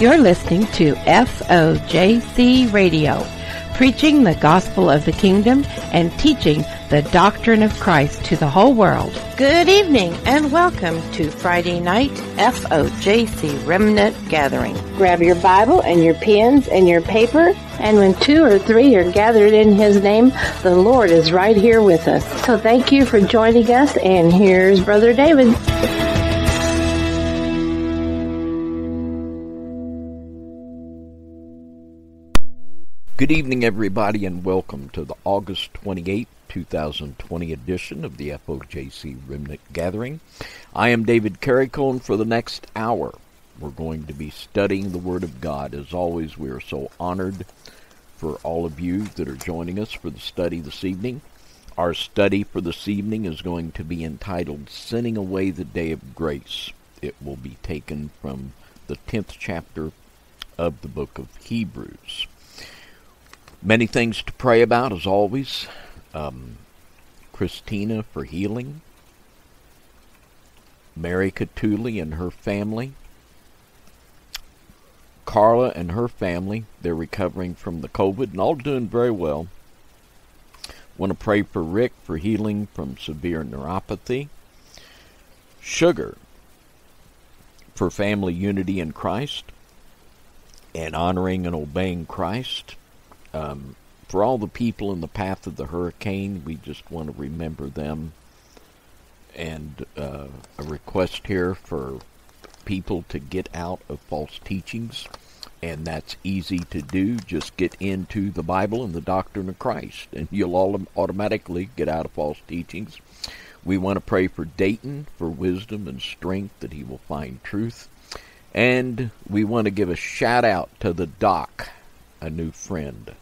You're listening to FOJC Radio, preaching the gospel of the kingdom and teaching the doctrine of Christ to the whole world. Good evening and welcome to Friday night FOJC Remnant Gathering. Grab your Bible and your pens and your paper, and when two or three are gathered in His name, the Lord is right here with us. So thank you for joining us, and here's Brother David. Good evening, everybody, and welcome to the August 28, 2020 edition of the FOJC Remnant Gathering. I am David Carrico, and for the next hour, we're going to be studying the Word of God. As always, we are so honored for all of you that are joining us for the study this evening. Our study for this evening is going to be entitled Sinning Away the Day of Grace. It will be taken from the 10th chapter of the book of Hebrews. Many things to pray about, as always. Um, Christina for healing. Mary Catuli and her family. Carla and her family, they're recovering from the COVID and all doing very well. Want to pray for Rick for healing from severe neuropathy. Sugar for family unity in Christ and honoring and obeying Christ. Um, for all the people in the path of the hurricane, we just want to remember them. And uh, a request here for people to get out of false teachings. And that's easy to do. Just get into the Bible and the doctrine of Christ, and you'll all automatically get out of false teachings. We want to pray for Dayton for wisdom and strength that he will find truth. And we want to give a shout out to the doc, a new friend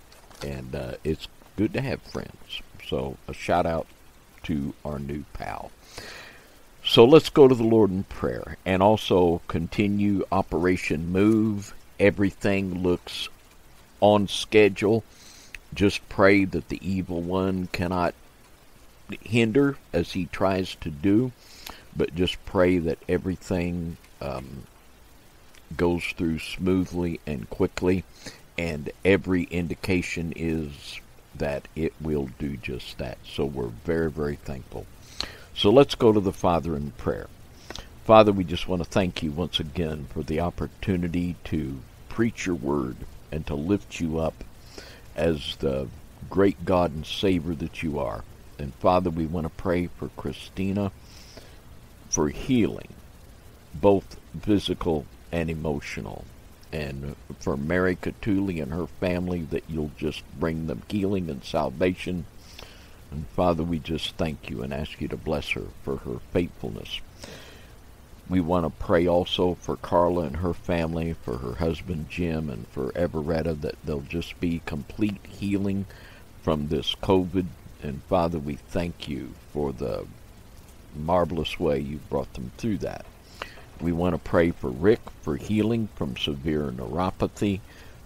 and uh, it's good to have friends. So a shout out to our new pal. So let's go to the Lord in prayer and also continue Operation Move. Everything looks on schedule. Just pray that the evil one cannot hinder as he tries to do, but just pray that everything um, goes through smoothly and quickly and every indication is that it will do just that. So we're very, very thankful. So let's go to the Father in prayer. Father, we just want to thank you once again for the opportunity to preach your word and to lift you up as the great God and Savior that you are. And Father, we want to pray for Christina for healing, both physical and emotional and for Mary Catuli and her family that you'll just bring them healing and salvation. And Father, we just thank you and ask you to bless her for her faithfulness. We want to pray also for Carla and her family, for her husband Jim, and for Everetta that there'll just be complete healing from this COVID. And Father, we thank you for the marvelous way you brought them through that. We want to pray for Rick for healing from severe neuropathy.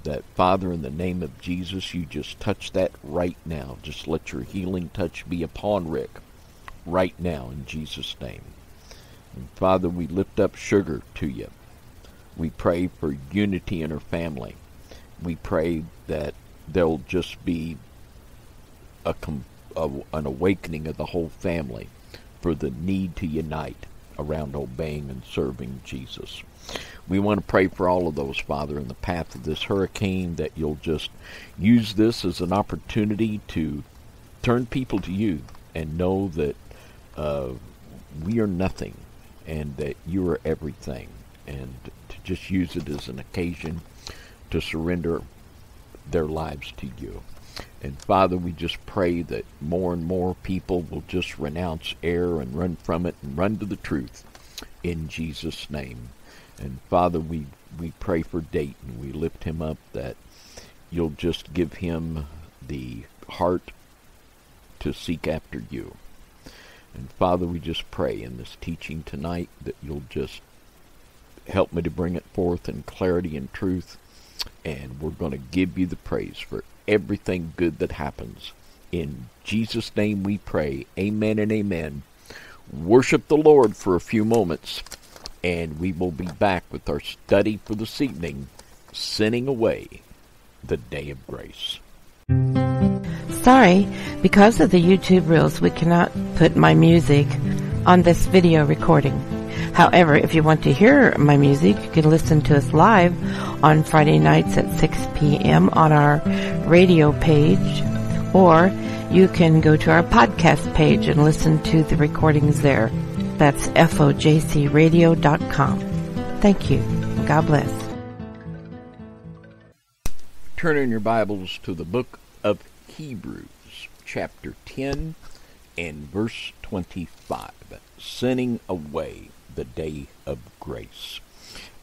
That, Father, in the name of Jesus, you just touch that right now. Just let your healing touch be upon Rick right now in Jesus' name. And Father, we lift up Sugar to you. We pray for unity in her family. We pray that there'll just be a, a, an awakening of the whole family for the need to unite around obeying and serving Jesus. We want to pray for all of those, Father, in the path of this hurricane, that you'll just use this as an opportunity to turn people to you and know that uh, we are nothing and that you are everything, and to just use it as an occasion to surrender their lives to you. And Father, we just pray that more and more people will just renounce error and run from it and run to the truth in Jesus' name. And Father, we, we pray for Dayton. We lift him up that you'll just give him the heart to seek after you. And Father, we just pray in this teaching tonight that you'll just help me to bring it forth in clarity and truth. And we're going to give you the praise for everything good that happens. In Jesus' name we pray. Amen and amen. Worship the Lord for a few moments, and we will be back with our study for this evening Sinning Away the Day of Grace. Sorry, because of the YouTube rules, we cannot put my music on this video recording. However, if you want to hear my music, you can listen to us live on Friday nights at 6 p.m. on our radio page, or you can go to our podcast page and listen to the recordings there. That's fojcradio.com. Thank you. God bless. Turn in your Bibles to the book of Hebrews, chapter 10 and verse 25. Sinning away the day of grace.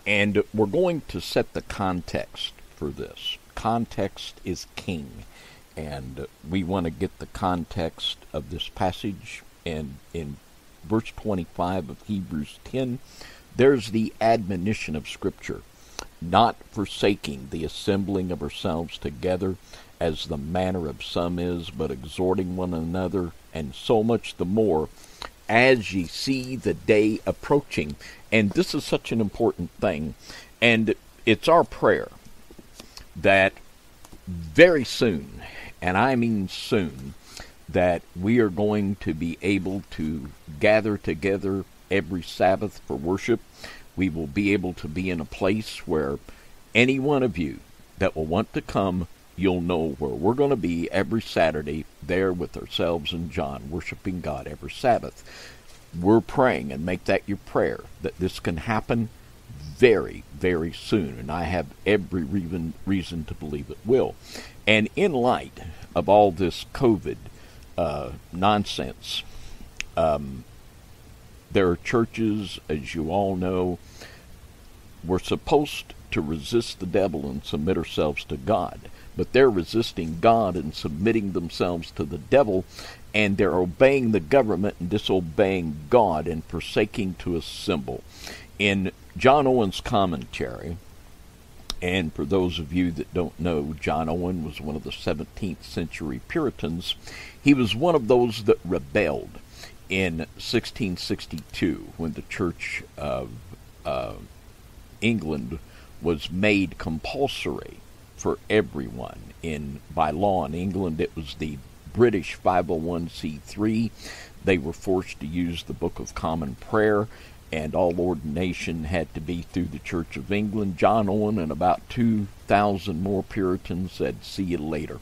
And we're going to set the context for this. Context is king. And we want to get the context of this passage. And in verse 25 of Hebrews 10, there's the admonition of Scripture not forsaking the assembling of ourselves together, as the manner of some is, but exhorting one another, and so much the more as ye see the day approaching. And this is such an important thing. And it's our prayer that very soon, and I mean soon, that we are going to be able to gather together every Sabbath for worship. We will be able to be in a place where any one of you that will want to come, you'll know where we're going to be every Saturday there with ourselves and John, worshiping God every Sabbath. We're praying and make that your prayer that this can happen very, very soon. And I have every reason, reason to believe it will. And in light of all this COVID uh, nonsense, um, there are churches, as you all know, we're supposed to resist the devil and submit ourselves to God. But they're resisting God and submitting themselves to the devil, and they're obeying the government and disobeying God and forsaking to assemble. In John Owen's commentary, and for those of you that don't know, John Owen was one of the 17th century Puritans. He was one of those that rebelled in 1662 when the Church of uh, England was made compulsory for everyone. In by law in England, it was the British 501c3. They were forced to use the Book of Common Prayer, and all ordination had to be through the Church of England. John Owen and about 2,000 more Puritans said, See you later.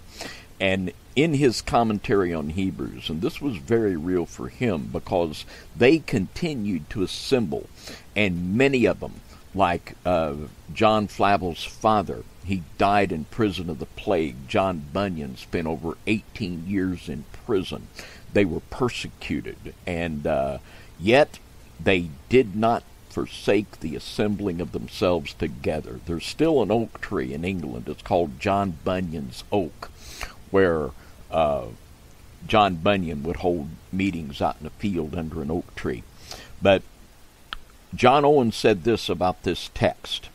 And in his commentary on Hebrews, and this was very real for him because they continued to assemble, and many of them, like uh, John Flavel's father, he died in prison of the plague. John Bunyan spent over 18 years in prison. They were persecuted, and uh, yet they did not forsake the assembling of themselves together. There's still an oak tree in England. It's called John Bunyan's Oak, where uh, John Bunyan would hold meetings out in the field under an oak tree. But John Owen said this about this text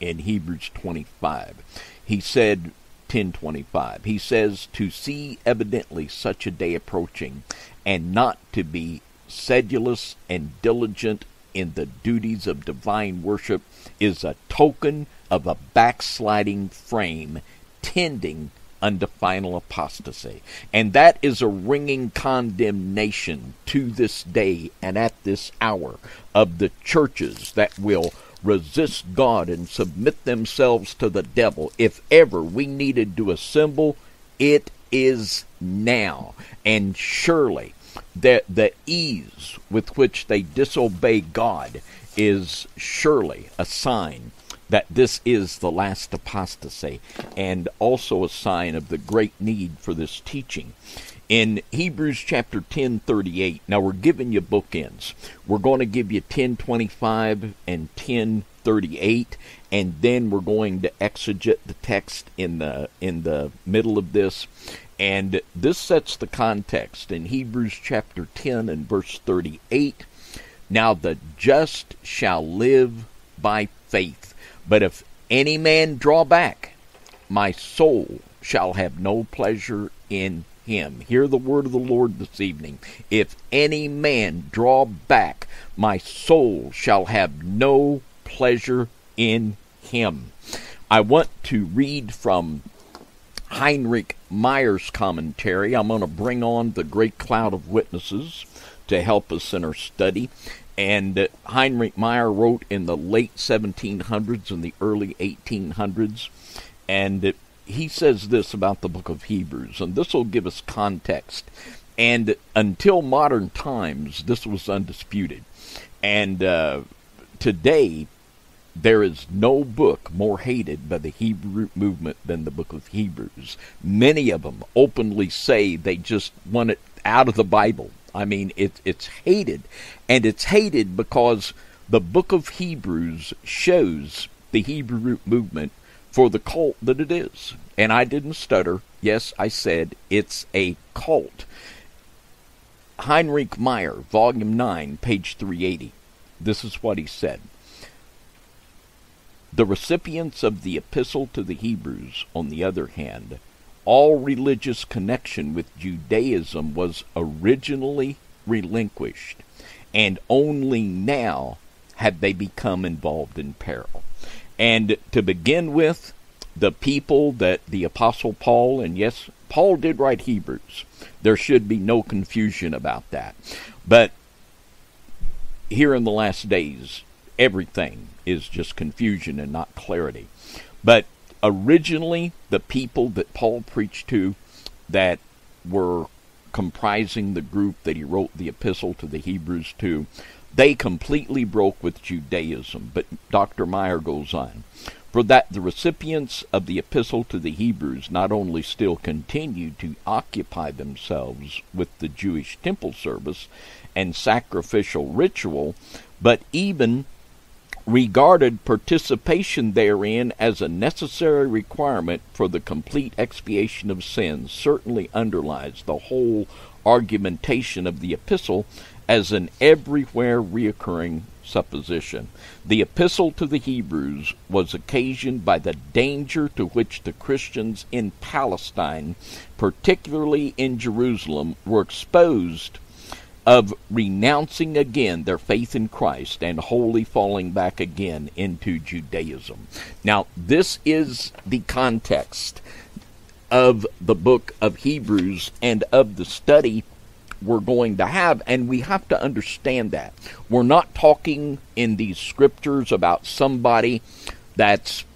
in Hebrews 25. He said, 1025. He says, To see evidently such a day approaching, and not to be sedulous and diligent in the duties of divine worship, is a token of a backsliding frame tending unto final apostasy. And that is a ringing condemnation to this day and at this hour of the churches that will resist God and submit themselves to the devil. If ever we needed to assemble, it is now. And surely the, the ease with which they disobey God is surely a sign that this is the last apostasy and also a sign of the great need for this teaching. In Hebrews chapter 10 38, now we're giving you bookends. We're going to give you 1025 and 1038, and then we're going to exegete the text in the in the middle of this. And this sets the context in Hebrews chapter 10 and verse 38. Now the just shall live by faith. But if any man draw back, my soul shall have no pleasure in him. Hear the word of the Lord this evening. If any man draw back, my soul shall have no pleasure in him. I want to read from Heinrich Meyer's commentary. I'm going to bring on the great cloud of witnesses to help us in our study. And uh, Heinrich Meyer wrote in the late 1700s and the early 1800s. And uh, he says this about the book of Hebrews, and this will give us context. And until modern times, this was undisputed. And uh, today, there is no book more hated by the Hebrew movement than the book of Hebrews. Many of them openly say they just want it out of the Bible. I mean, it, it's hated. And it's hated because the book of Hebrews shows the Hebrew movement for the cult that it is. And I didn't stutter. Yes, I said it's a cult. Heinrich Meyer, Volume 9, page 380. This is what he said. The recipients of the Epistle to the Hebrews, on the other hand, all religious connection with Judaism was originally relinquished, and only now had they become involved in peril. And to begin with, the people that the Apostle Paul, and yes, Paul did write Hebrews. There should be no confusion about that. But here in the last days, everything is just confusion and not clarity. But originally, the people that Paul preached to that were comprising the group that he wrote the epistle to the Hebrews to, they completely broke with Judaism. But Dr. Meyer goes on. For that the recipients of the epistle to the Hebrews not only still continued to occupy themselves with the Jewish temple service and sacrificial ritual, but even regarded participation therein as a necessary requirement for the complete expiation of sins certainly underlies the whole argumentation of the epistle as an everywhere reoccurring supposition. The epistle to the Hebrews was occasioned by the danger to which the Christians in Palestine, particularly in Jerusalem, were exposed of renouncing again their faith in Christ and wholly falling back again into Judaism. Now, this is the context of the book of Hebrews and of the study we're going to have, and we have to understand that. We're not talking in these scriptures about somebody that's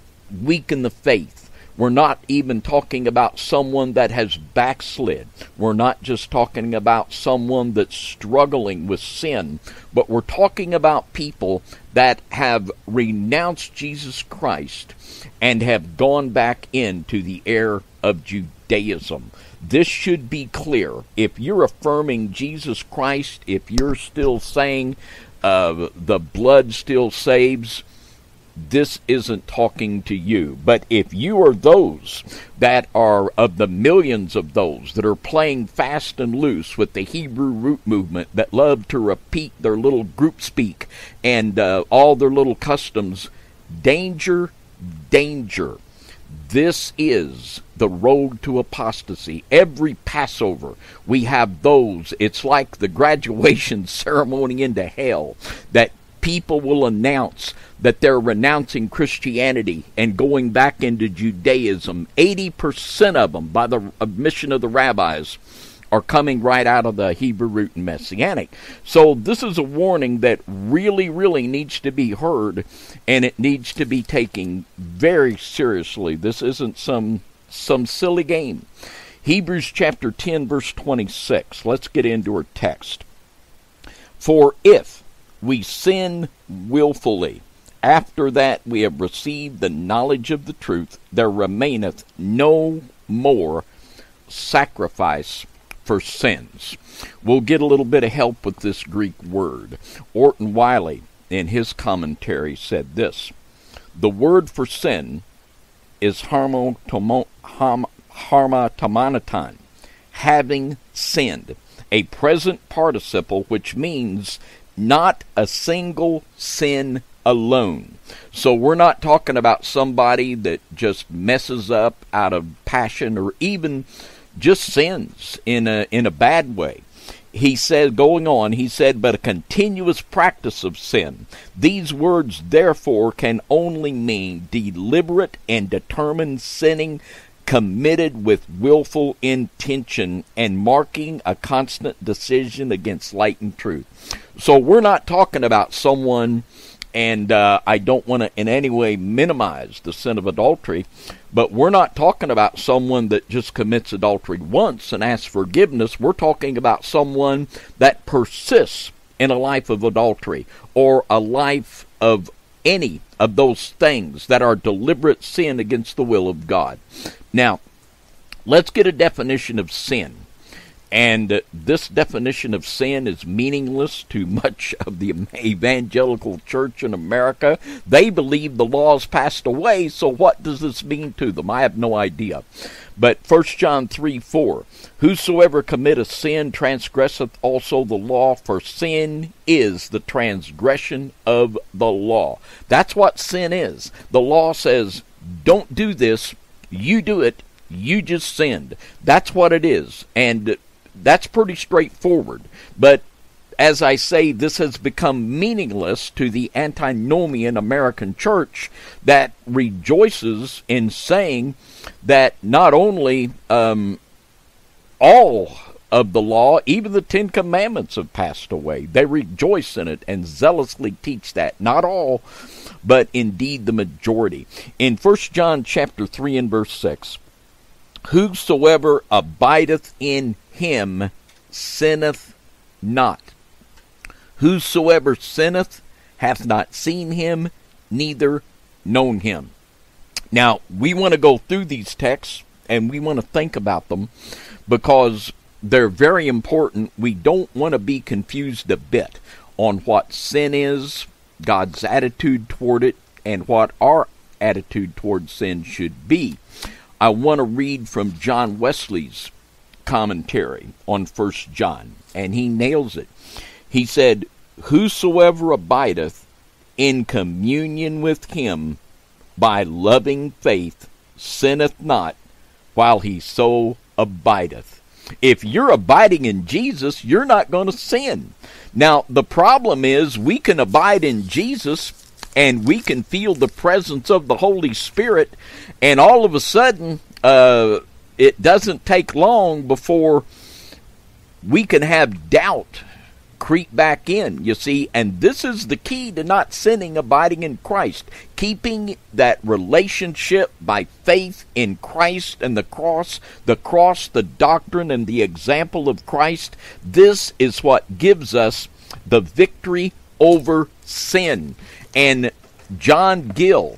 weak in the faith we're not even talking about someone that has backslid. We're not just talking about someone that's struggling with sin, but we're talking about people that have renounced Jesus Christ and have gone back into the air of Judaism. This should be clear. If you're affirming Jesus Christ, if you're still saying uh, the blood still saves, this isn't talking to you. But if you are those that are of the millions of those that are playing fast and loose with the Hebrew root movement that love to repeat their little group speak and uh, all their little customs, danger, danger. This is the road to apostasy. Every Passover, we have those. It's like the graduation ceremony into hell that people will announce that they're renouncing Christianity and going back into Judaism. 80% of them, by the admission of the rabbis, are coming right out of the Hebrew root and Messianic. So this is a warning that really, really needs to be heard, and it needs to be taken very seriously. This isn't some some silly game. Hebrews chapter 10 verse 26. Let's get into our text. For if we sin willfully, after that we have received the knowledge of the truth, there remaineth no more sacrifice for sins. We'll get a little bit of help with this Greek word. Orton Wiley, in his commentary, said this The word for sin is harmatomanaton, having sinned, a present participle which means not a single sin alone. So we're not talking about somebody that just messes up out of passion or even just sins in a in a bad way. he said, going on, he said, but a continuous practice of sin. These words, therefore, can only mean deliberate and determined sinning committed with willful intention and marking a constant decision against light and truth. So we're not talking about someone and uh, I don't want to in any way minimize the sin of adultery, but we're not talking about someone that just commits adultery once and asks forgiveness. We're talking about someone that persists in a life of adultery or a life of any of those things that are deliberate sin against the will of God. Now, let's get a definition of sin. And this definition of sin is meaningless to much of the evangelical church in America. They believe the law's passed away, so what does this mean to them? I have no idea. But 1 John 3 4 Whosoever committeth sin transgresseth also the law, for sin is the transgression of the law. That's what sin is. The law says, don't do this, you do it, you just sinned. That's what it is. And that's pretty straightforward. But as I say, this has become meaningless to the antinomian American church that rejoices in saying that not only um, all of the law, even the Ten Commandments have passed away. They rejoice in it and zealously teach that. Not all, but indeed the majority. In 1 John chapter 3 and verse 6, Whosoever abideth in him sinneth not. Whosoever sinneth hath not seen him, neither known him. Now, we want to go through these texts and we want to think about them because they're very important. We don't want to be confused a bit on what sin is, God's attitude toward it, and what our attitude toward sin should be. I want to read from John Wesley's commentary on First John, and he nails it. He said, Whosoever abideth in communion with him by loving faith sinneth not while he so abideth. If you're abiding in Jesus, you're not going to sin. Now, the problem is we can abide in Jesus and we can feel the presence of the Holy Spirit, and all of a sudden, uh, it doesn't take long before we can have doubt creep back in, you see, and this is the key to not sinning, abiding in Christ. Keeping that relationship by faith in Christ and the cross, the cross, the doctrine, and the example of Christ. This is what gives us the victory over sin. And John Gill,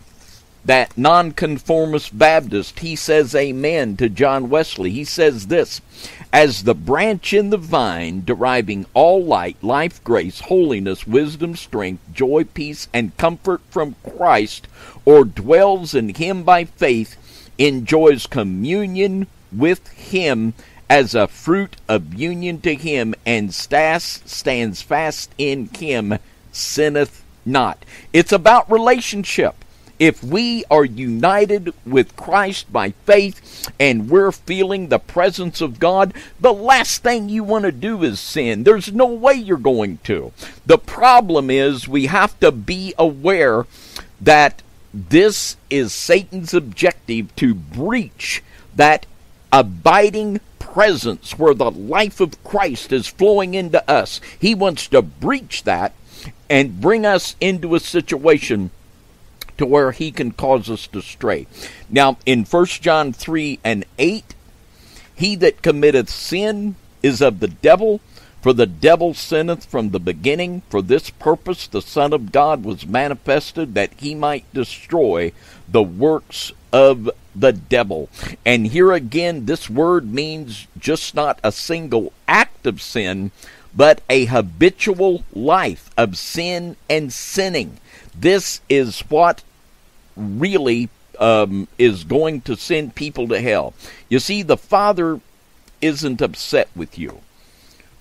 that nonconformist Baptist, he says amen to John Wesley. He says this As the branch in the vine, deriving all light, life, grace, holiness, wisdom, strength, joy, peace, and comfort from Christ, or dwells in him by faith, enjoys communion with him as a fruit of union to him, and stas, stands fast in him, sinneth not. It's about relationship if we are united with Christ by faith and we're feeling the presence of God, the last thing you want to do is sin. There's no way you're going to. The problem is we have to be aware that this is Satan's objective to breach that abiding presence where the life of Christ is flowing into us. He wants to breach that and bring us into a situation to where he can cause us to stray. Now, in 1 John 3 and 8, he that committeth sin is of the devil, for the devil sinneth from the beginning. For this purpose the Son of God was manifested, that he might destroy the works of the devil. And here again, this word means just not a single act of sin, but a habitual life of sin and sinning. This is what really um, is going to send people to hell. You see, the Father isn't upset with you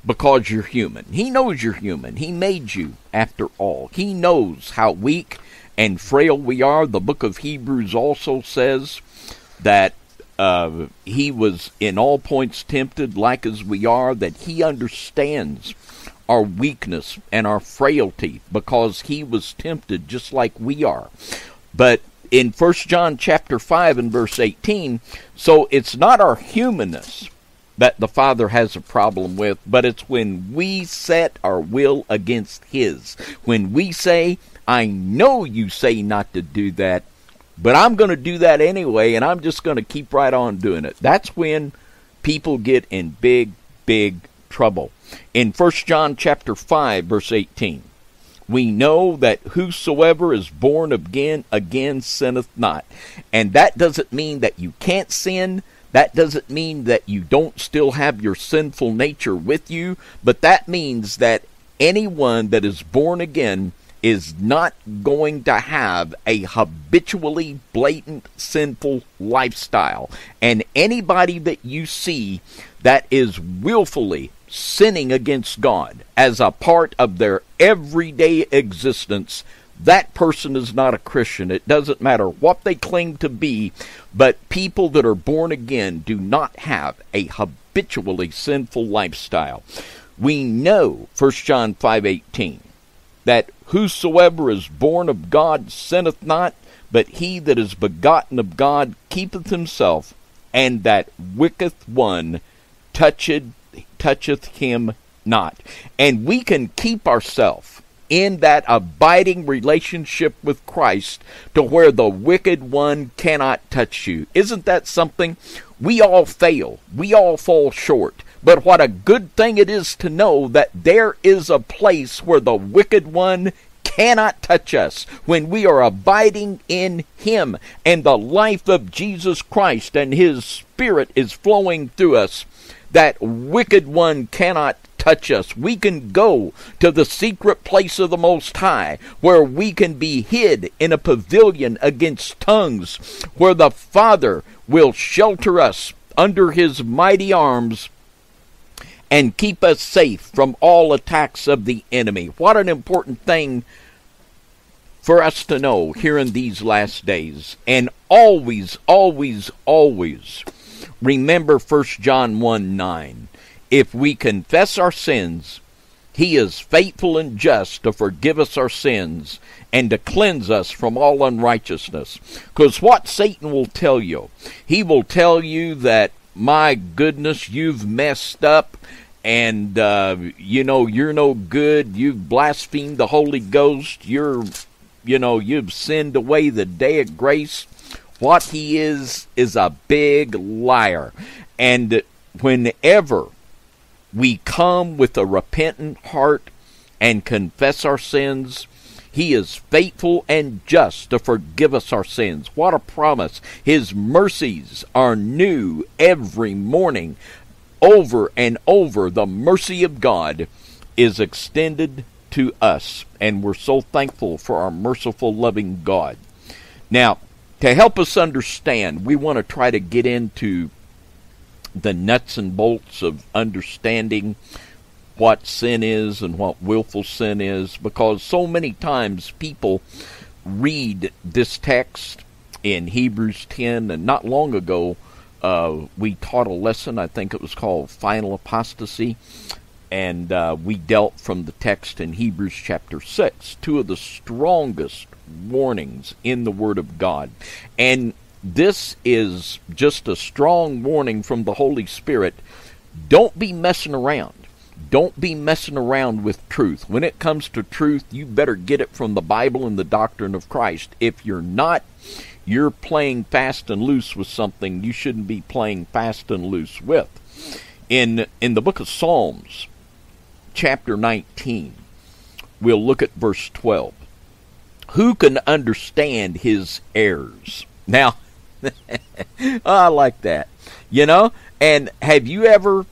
because you're human. He knows you're human. He made you, after all. He knows how weak and frail we are. The book of Hebrews also says that uh, he was in all points tempted like as we are, that he understands our weakness and our frailty because he was tempted just like we are. But in First John chapter 5 and verse 18, so it's not our humanness that the Father has a problem with, but it's when we set our will against His. When we say, I know you say not to do that, but I'm going to do that anyway, and I'm just going to keep right on doing it. That's when people get in big, big trouble. In 1 John chapter 5 verse 18, we know that whosoever is born again again sinneth not. And that doesn't mean that you can't sin. That doesn't mean that you don't still have your sinful nature with you, but that means that anyone that is born again is not going to have a habitually blatant sinful lifestyle. And anybody that you see that is willfully sinning against God as a part of their everyday existence, that person is not a Christian. It doesn't matter what they claim to be, but people that are born again do not have a habitually sinful lifestyle. We know 1 John 5:18 that whosoever is born of God sinneth not, but he that is begotten of God keepeth himself, and that wicked one toucheth toucheth him not. And we can keep ourselves in that abiding relationship with Christ to where the wicked one cannot touch you. Isn't that something? We all fail. We all fall short. But what a good thing it is to know that there is a place where the wicked one cannot touch us when we are abiding in Him and the life of Jesus Christ and His Spirit is flowing through us. That wicked one cannot touch us. We can go to the secret place of the Most High, where we can be hid in a pavilion against tongues, where the Father will shelter us under His mighty arms and keep us safe from all attacks of the enemy. What an important thing for us to know here in these last days. And always, always, always remember 1 John 1 9. If we confess our sins, he is faithful and just to forgive us our sins and to cleanse us from all unrighteousness. Because what Satan will tell you, he will tell you that, my goodness, you've messed up and uh, you know you're no good you've blasphemed the holy ghost you're you know you've sinned away the day of grace what he is is a big liar and whenever we come with a repentant heart and confess our sins he is faithful and just to forgive us our sins. What a promise. His mercies are new every morning over and over, the mercy of God is extended to us, and we're so thankful for our merciful, loving God. Now, to help us understand, we want to try to get into the nuts and bolts of understanding what sin is and what willful sin is, because so many times people read this text in Hebrews 10, and not long ago, uh, we taught a lesson, I think it was called Final Apostasy, and uh, we dealt from the text in Hebrews chapter 6, two of the strongest warnings in the Word of God. And this is just a strong warning from the Holy Spirit. Don't be messing around. Don't be messing around with truth. When it comes to truth, you better get it from the Bible and the doctrine of Christ. If you're not, you're playing fast and loose with something you shouldn't be playing fast and loose with. In in the book of Psalms, chapter 19, we'll look at verse 12. Who can understand his errors? Now, I like that. You know, and have you ever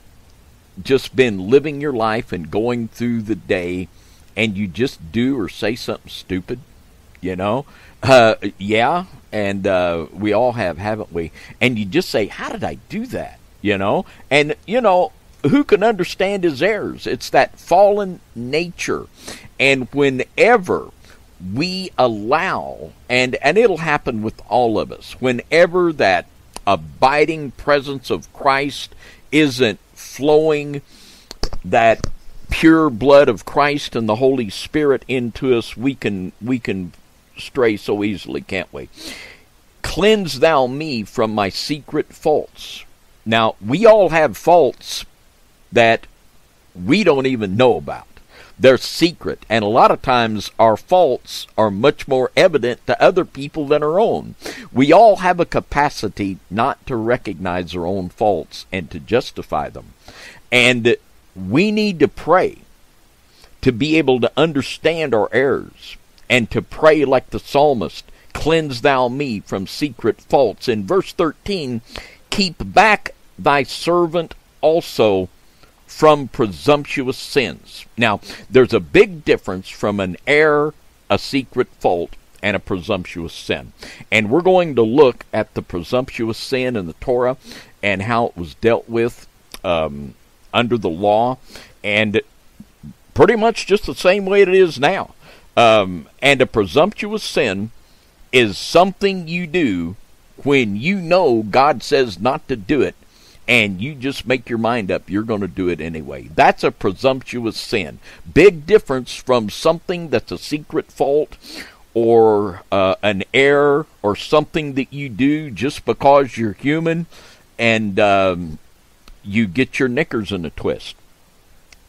just been living your life and going through the day and you just do or say something stupid? You know, uh, yeah, and uh, we all have, haven't we? And you just say, "How did I do that?" You know, and you know who can understand his errors? It's that fallen nature, and whenever we allow, and and it'll happen with all of us, whenever that abiding presence of Christ isn't flowing that pure blood of Christ and the Holy Spirit into us, we can we can stray so easily, can't we? Cleanse thou me from my secret faults. Now, we all have faults that we don't even know about. They're secret, and a lot of times our faults are much more evident to other people than our own. We all have a capacity not to recognize our own faults and to justify them. And we need to pray to be able to understand our errors and to pray like the psalmist, Cleanse thou me from secret faults. In verse 13, keep back thy servant also from presumptuous sins. Now, there's a big difference from an error, a secret fault, and a presumptuous sin. And we're going to look at the presumptuous sin in the Torah and how it was dealt with um, under the law, and pretty much just the same way it is now. Um, and a presumptuous sin is something you do when you know God says not to do it and you just make your mind up you're going to do it anyway. That's a presumptuous sin. Big difference from something that's a secret fault or uh, an error or something that you do just because you're human and um, you get your knickers in a twist.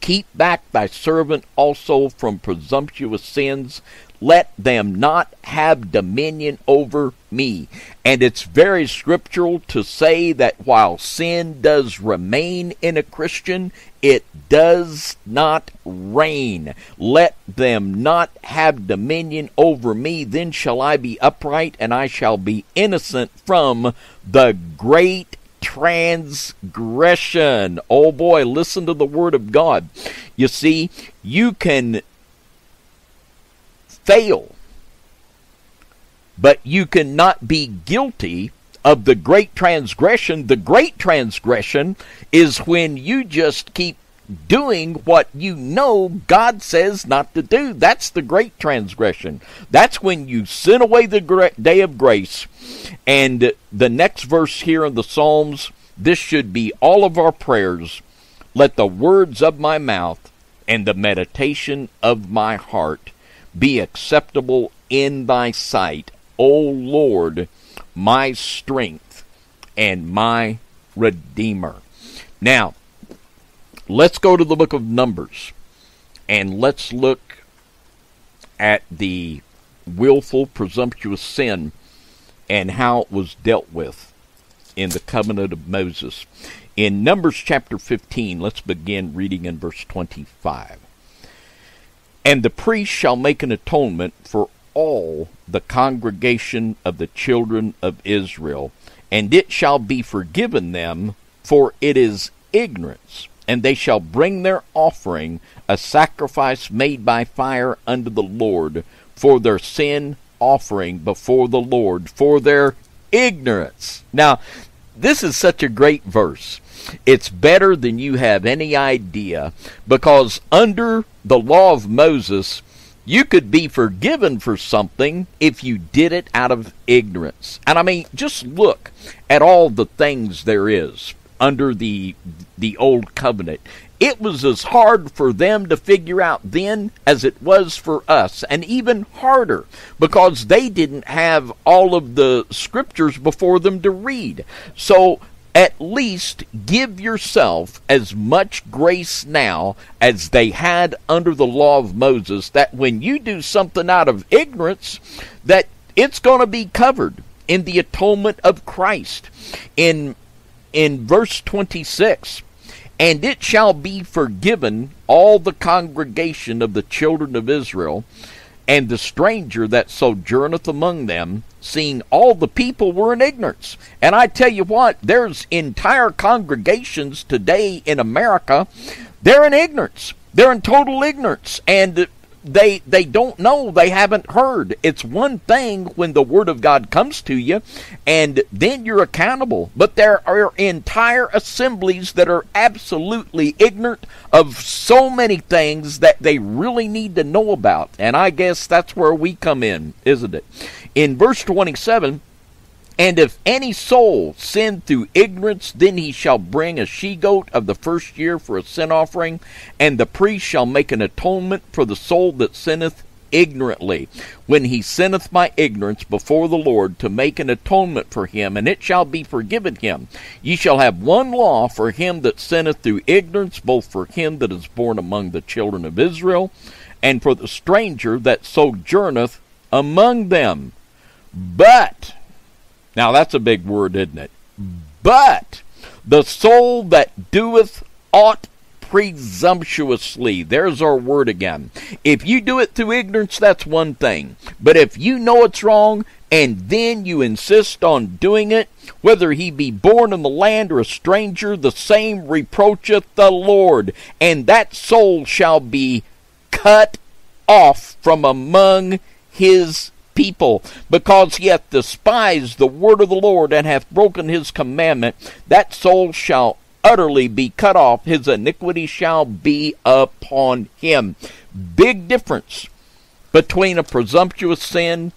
Keep back thy servant also from presumptuous sins. Let them not have dominion over me. And it's very scriptural to say that while sin does remain in a Christian, it does not reign. Let them not have dominion over me. Then shall I be upright, and I shall be innocent from the great transgression. Oh boy, listen to the word of God. You see, you can fail, but you cannot be guilty of the great transgression. The great transgression is when you just keep doing what you know God says not to do. That's the great transgression. That's when you sin away the day of grace. And the next verse here in the Psalms, this should be all of our prayers. Let the words of my mouth and the meditation of my heart be acceptable in thy sight, O Lord, my strength and my Redeemer. Now, Let's go to the book of Numbers and let's look at the willful, presumptuous sin and how it was dealt with in the covenant of Moses. In Numbers chapter 15, let's begin reading in verse 25. And the priest shall make an atonement for all the congregation of the children of Israel, and it shall be forgiven them, for it is ignorance and they shall bring their offering, a sacrifice made by fire unto the Lord, for their sin offering before the Lord, for their ignorance. Now, this is such a great verse. It's better than you have any idea because under the law of Moses, you could be forgiven for something if you did it out of ignorance. And I mean, just look at all the things there is under the the old covenant. It was as hard for them to figure out then as it was for us, and even harder because they didn't have all of the scriptures before them to read. So at least give yourself as much grace now as they had under the law of Moses that when you do something out of ignorance that it's going to be covered in the atonement of Christ. In in verse 26 And it shall be forgiven all the congregation of the children of Israel, and the stranger that sojourneth among them, seeing all the people were in ignorance. And I tell you what, there's entire congregations today in America, they're in ignorance. They're in total ignorance. And they they don't know they haven't heard. It's one thing when the word of god comes to you and then you're accountable. But there are entire assemblies that are absolutely ignorant of so many things that they really need to know about. And i guess that's where we come in isn't it? In verse 27 And if any soul sin through ignorance, then he shall bring a she goat of the first year for a sin offering, and the priest shall make an atonement for the soul that sinneth ignorantly, when he sinneth by ignorance before the Lord, to make an atonement for him, and it shall be forgiven him. Ye shall have one law for him that sinneth through ignorance, both for him that is born among the children of Israel, and for the stranger that sojourneth among them. But, now that's a big word, isn't it? But the soul that doeth aught presumptuously. There's our word again. If you do it through ignorance, that's one thing. But if you know it's wrong and then you insist on doing it, whether he be born in the land or a stranger, the same reproacheth the Lord, and that soul shall be cut off from among his people, because he hath despised the word of the Lord and hath broken his commandment, that soul shall utterly be cut off, his iniquity shall be upon him. Big difference between a presumptuous sin,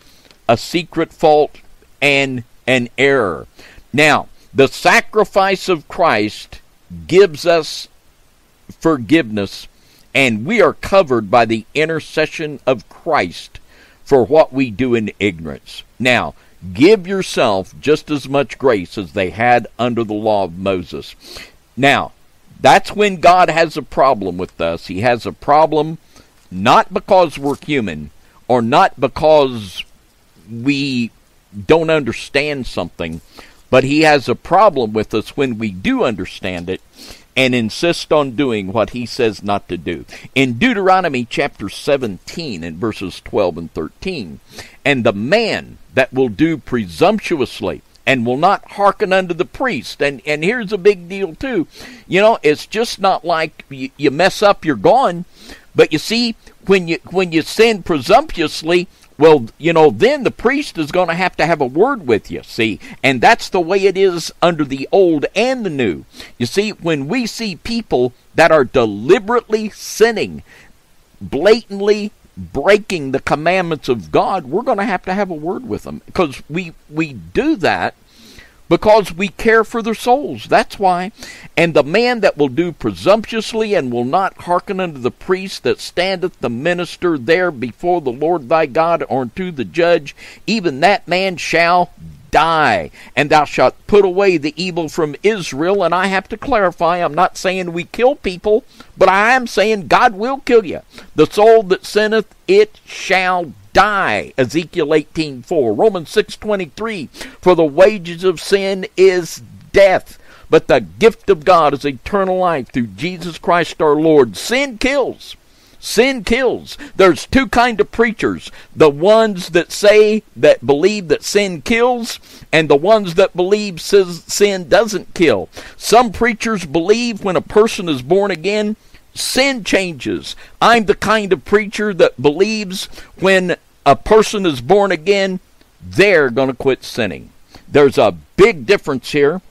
a secret fault, and an error. Now, the sacrifice of Christ gives us forgiveness, and we are covered by the intercession of Christ for what we do in ignorance. Now, give yourself just as much grace as they had under the law of Moses. Now, that's when God has a problem with us. He has a problem not because we're human or not because we don't understand something, but He has a problem with us when we do understand it and insist on doing what He says not to do. In Deuteronomy chapter 17 and verses 12 and 13, and the man that will do presumptuously and will not hearken unto the priest. And and here's a big deal too. You know, it's just not like you, you mess up, you're gone. But you see, when you when you sin presumptuously, well, you know, then the priest is going to have to have a word with you, see? And that's the way it is under the old and the new. You see, when we see people that are deliberately sinning, blatantly breaking the commandments of God, we're going to have to have a word with them because we we do that because we care for their souls. That's why. And the man that will do presumptuously and will not hearken unto the priest that standeth the minister there before the Lord thy God or unto the judge, even that man shall die, and thou shalt put away the evil from Israel. And I have to clarify, I'm not saying we kill people, but I am saying God will kill you. The soul that sinneth, it shall die. Ezekiel 18:4, Romans 6:23, for the wages of sin is death. But the gift of God is eternal life through Jesus Christ our Lord. Sin kills. Sin kills. There's two kind of preachers. The ones that say that believe that sin kills and the ones that believe sin doesn't kill. Some preachers believe when a person is born again sin changes. I'm the kind of preacher that believes when a person is born again they're going to quit sinning. There's a big difference here.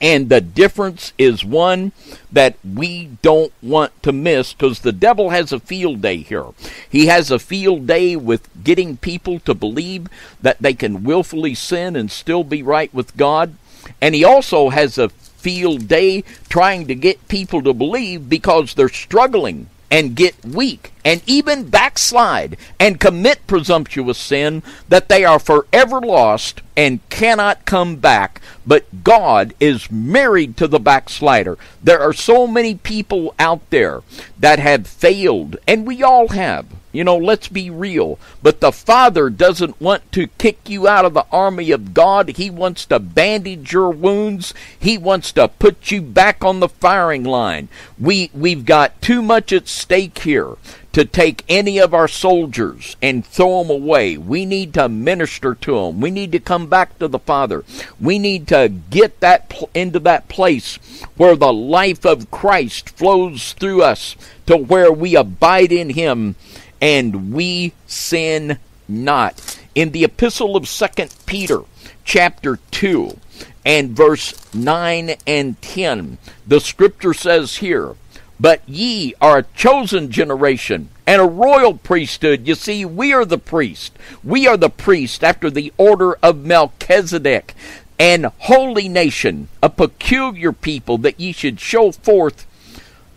And the difference is one that we don't want to miss because the devil has a field day here. He has a field day with getting people to believe that they can willfully sin and still be right with God. And he also has a field day trying to get people to believe because they're struggling and get weak and even backslide and commit presumptuous sin that they are forever lost and cannot come back. But God is married to the backslider. There are so many people out there that have failed, and we all have. You know, let's be real. But the Father doesn't want to kick you out of the army of God. He wants to bandage your wounds. He wants to put you back on the firing line. We we've got too much at stake here to take any of our soldiers and throw them away. We need to minister to them. We need to come back to the Father. We need to get that pl- into that place where the life of Christ flows through us to where we abide in him and we sin not. In the epistle of Second Peter, chapter 2, and verse 9 and 10, the scripture says here, but ye are a chosen generation and a royal priesthood. You see, we are the priest. We are the priest after the order of Melchizedek, and holy nation, a peculiar people, that ye should show forth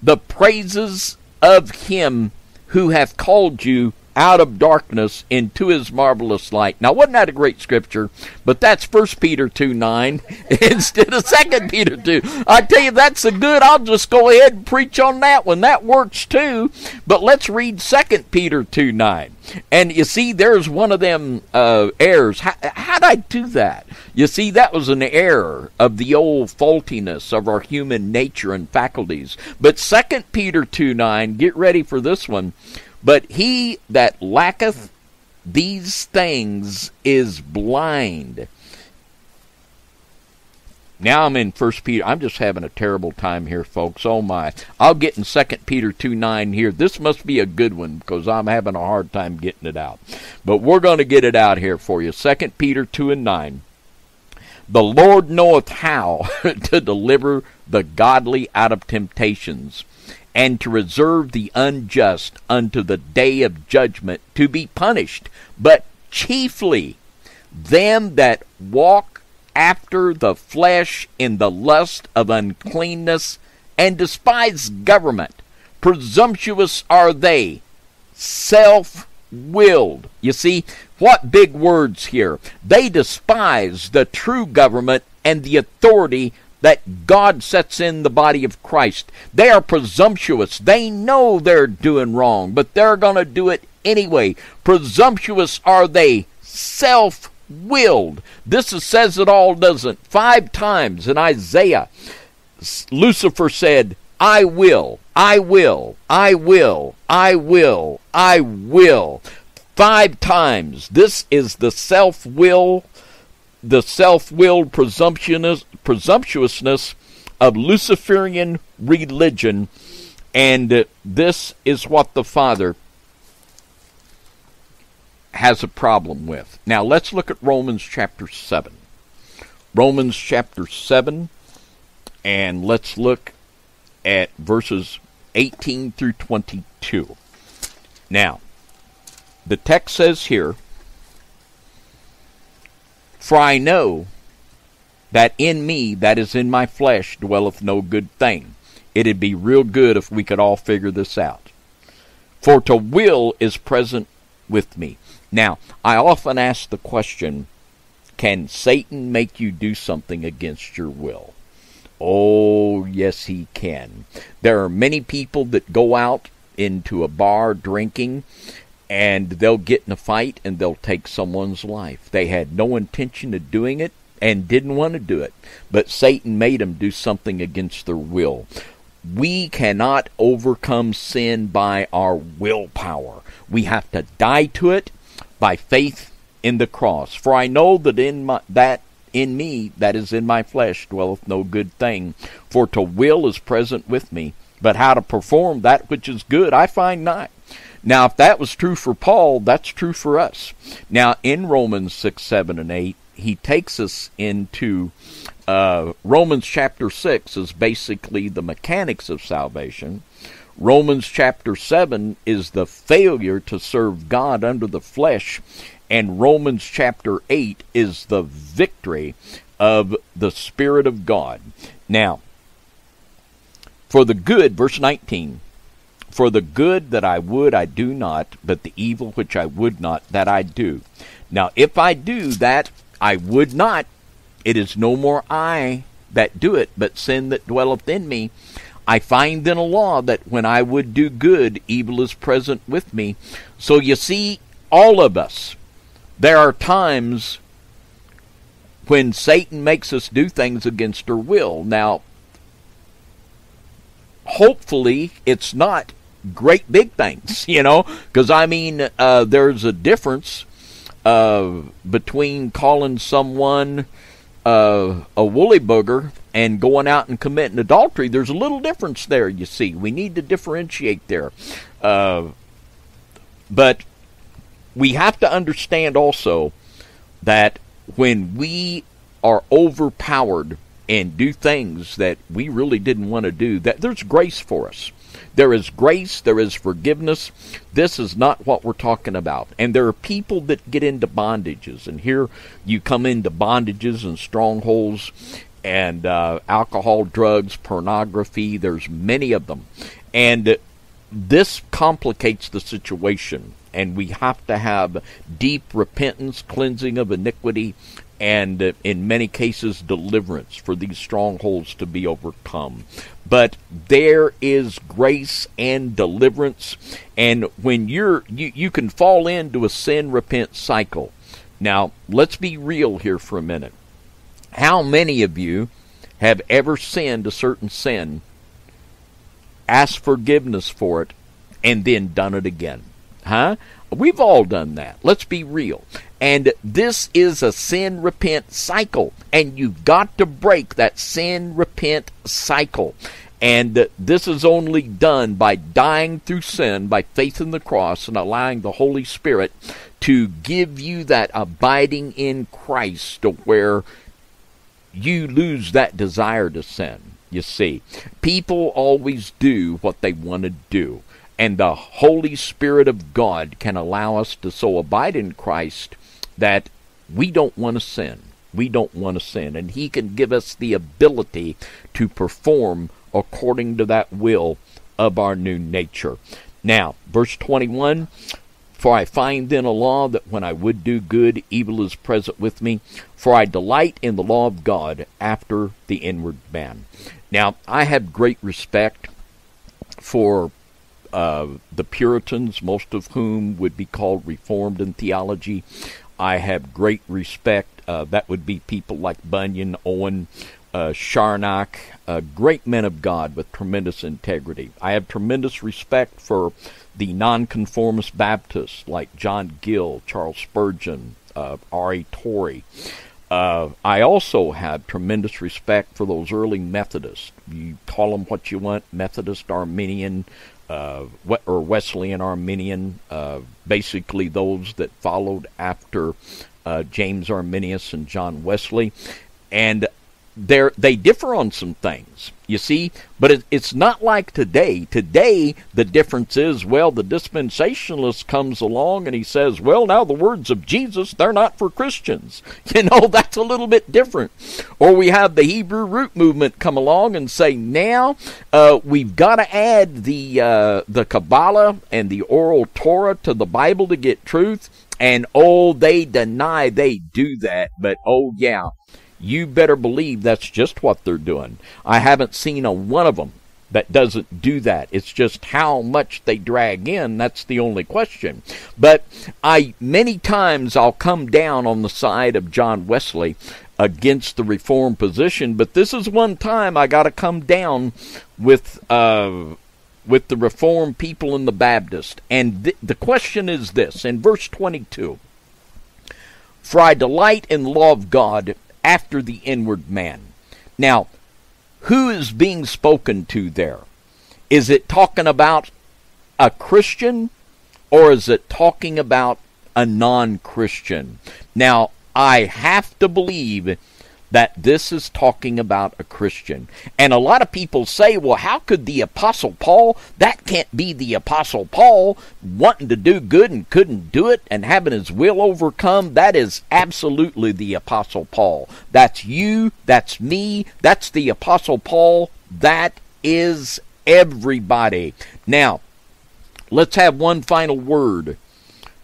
the praises of him who hath called you out of darkness into his marvelous light. Now, wasn't that a great scripture? But that's First Peter 2 9 instead of Second Peter 2. I tell you, that's a good. I'll just go ahead and preach on that one. That works too. But let's read Second Peter 2 9. And you see, there's one of them uh, errors. How, how'd I do that? You see, that was an error of the old faultiness of our human nature and faculties. But Second Peter 2 9, get ready for this one. But he that lacketh these things is blind. Now I'm in First Peter. I'm just having a terrible time here, folks. Oh my! I'll get in Second Peter two nine here. This must be a good one because I'm having a hard time getting it out. But we're going to get it out here for you. Second Peter two and nine. The Lord knoweth how to deliver the godly out of temptations and to reserve the unjust unto the day of judgment to be punished, but chiefly them that walk after the flesh in the lust of uncleanness and despise government. Presumptuous are they, self willed. You see, what big words here. They despise the true government and the authority that God sets in the body of Christ. They are presumptuous. They know they're doing wrong, but they're going to do it anyway. Presumptuous are they, self willed. This is, says it all, doesn't? Five times in Isaiah, Lucifer said, I will, I will, I will, I will, I will. Five times. This is the self will the self-willed presumptuousness of Luciferian religion, and uh, this is what the Father has a problem with. Now let's look at Romans chapter 7. Romans chapter 7, and let's look at verses 18 through 22. Now, the text says here, for I know that in me, that is in my flesh, dwelleth no good thing. It'd be real good if we could all figure this out. For to will is present with me. Now, I often ask the question can Satan make you do something against your will? Oh, yes, he can. There are many people that go out into a bar drinking and they'll get in a fight and they'll take someone's life. They had no intention of doing it and didn't want to do it, but Satan made them do something against their will. We cannot overcome sin by our willpower. We have to die to it by faith in the cross. For I know that in my, that in me that is in my flesh dwelleth no good thing. For to will is present with me, but how to perform that which is good I find not. Now, if that was true for Paul, that's true for us. Now, in Romans 6, 7, and 8, he takes us into uh, Romans chapter 6 is basically the mechanics of salvation. Romans chapter 7 is the failure to serve God under the flesh. And Romans chapter 8 is the victory of the Spirit of God. Now, for the good, verse 19, for the good that I would I do not, but the evil which I would not that I do. Now if I do that I would not, it is no more I that do it, but sin that dwelleth in me. I find in a law that when I would do good, evil is present with me. So you see, all of us, there are times when Satan makes us do things against our will. Now, hopefully, it's not great big things, you know, because I mean, uh, there's a difference uh, between calling someone uh, a woolly booger and going out and committing adultery. There's a little difference there, you see. We need to differentiate there. Uh, but we have to understand also that when we are overpowered and do things that we really didn't want to do, that there's grace for us. There is grace, there is forgiveness. This is not what we're talking about. And there are people that get into bondages, and here you come into bondages and strongholds and uh, alcohol, drugs, pornography. There's many of them. And this complicates the situation and we have to have deep repentance, cleansing of iniquity, and uh, in many cases deliverance for these strongholds to be overcome. But there is grace and deliverance, and when you're you, you can fall into a sin repent cycle. Now, let's be real here for a minute. How many of you have ever sinned a certain sin, asked forgiveness for it, and then done it again? Huh? We've all done that. Let's be real. And this is a sin repent cycle. And you've got to break that sin repent cycle. And this is only done by dying through sin, by faith in the cross, and allowing the Holy Spirit to give you that abiding in Christ to where you lose that desire to sin. You see, people always do what they want to do. And the Holy Spirit of God can allow us to so abide in Christ that we don't want to sin. We don't want to sin. And He can give us the ability to perform according to that will of our new nature. Now, verse 21 For I find then a law that when I would do good, evil is present with me. For I delight in the law of God after the inward man. Now, I have great respect for uh, the Puritans, most of whom would be called Reformed in theology. I have great respect. Uh, that would be people like Bunyan, Owen, uh, Charnock, uh, great men of God with tremendous integrity. I have tremendous respect for the nonconformist Baptists like John Gill, Charles Spurgeon, uh, R.A. Torrey. Uh, I also have tremendous respect for those early Methodists. You call them what you want Methodist, Arminian, uh, or Wesleyan Arminian, uh, basically those that followed after uh, James Arminius and John Wesley, and they they differ on some things, you see, but it, it's not like today. Today, the difference is, well, the dispensationalist comes along and he says, well, now the words of Jesus, they're not for Christians. You know, that's a little bit different. Or we have the Hebrew root movement come along and say, now uh, we've got to add the uh, the Kabbalah and the oral Torah to the Bible to get truth. And oh, they deny they do that, but oh yeah, you better believe that's just what they're doing. I haven't seen a one of them that doesn't do that. It's just how much they drag in. That's the only question. But I many times I'll come down on the side of John Wesley against the reform position, but this is one time I got to come down with uh, with the reform people and the Baptist. And th- the question is this in verse 22 For I delight in the law of God after the inward man. Now, who is being spoken to there? Is it talking about a Christian or is it talking about a non Christian? Now, I have to believe that this is talking about a Christian. And a lot of people say, well, how could the Apostle Paul, that can't be the Apostle Paul wanting to do good and couldn't do it and having his will overcome? That is absolutely the Apostle Paul. That's you, that's me, that's the Apostle Paul, that is everybody. Now, let's have one final word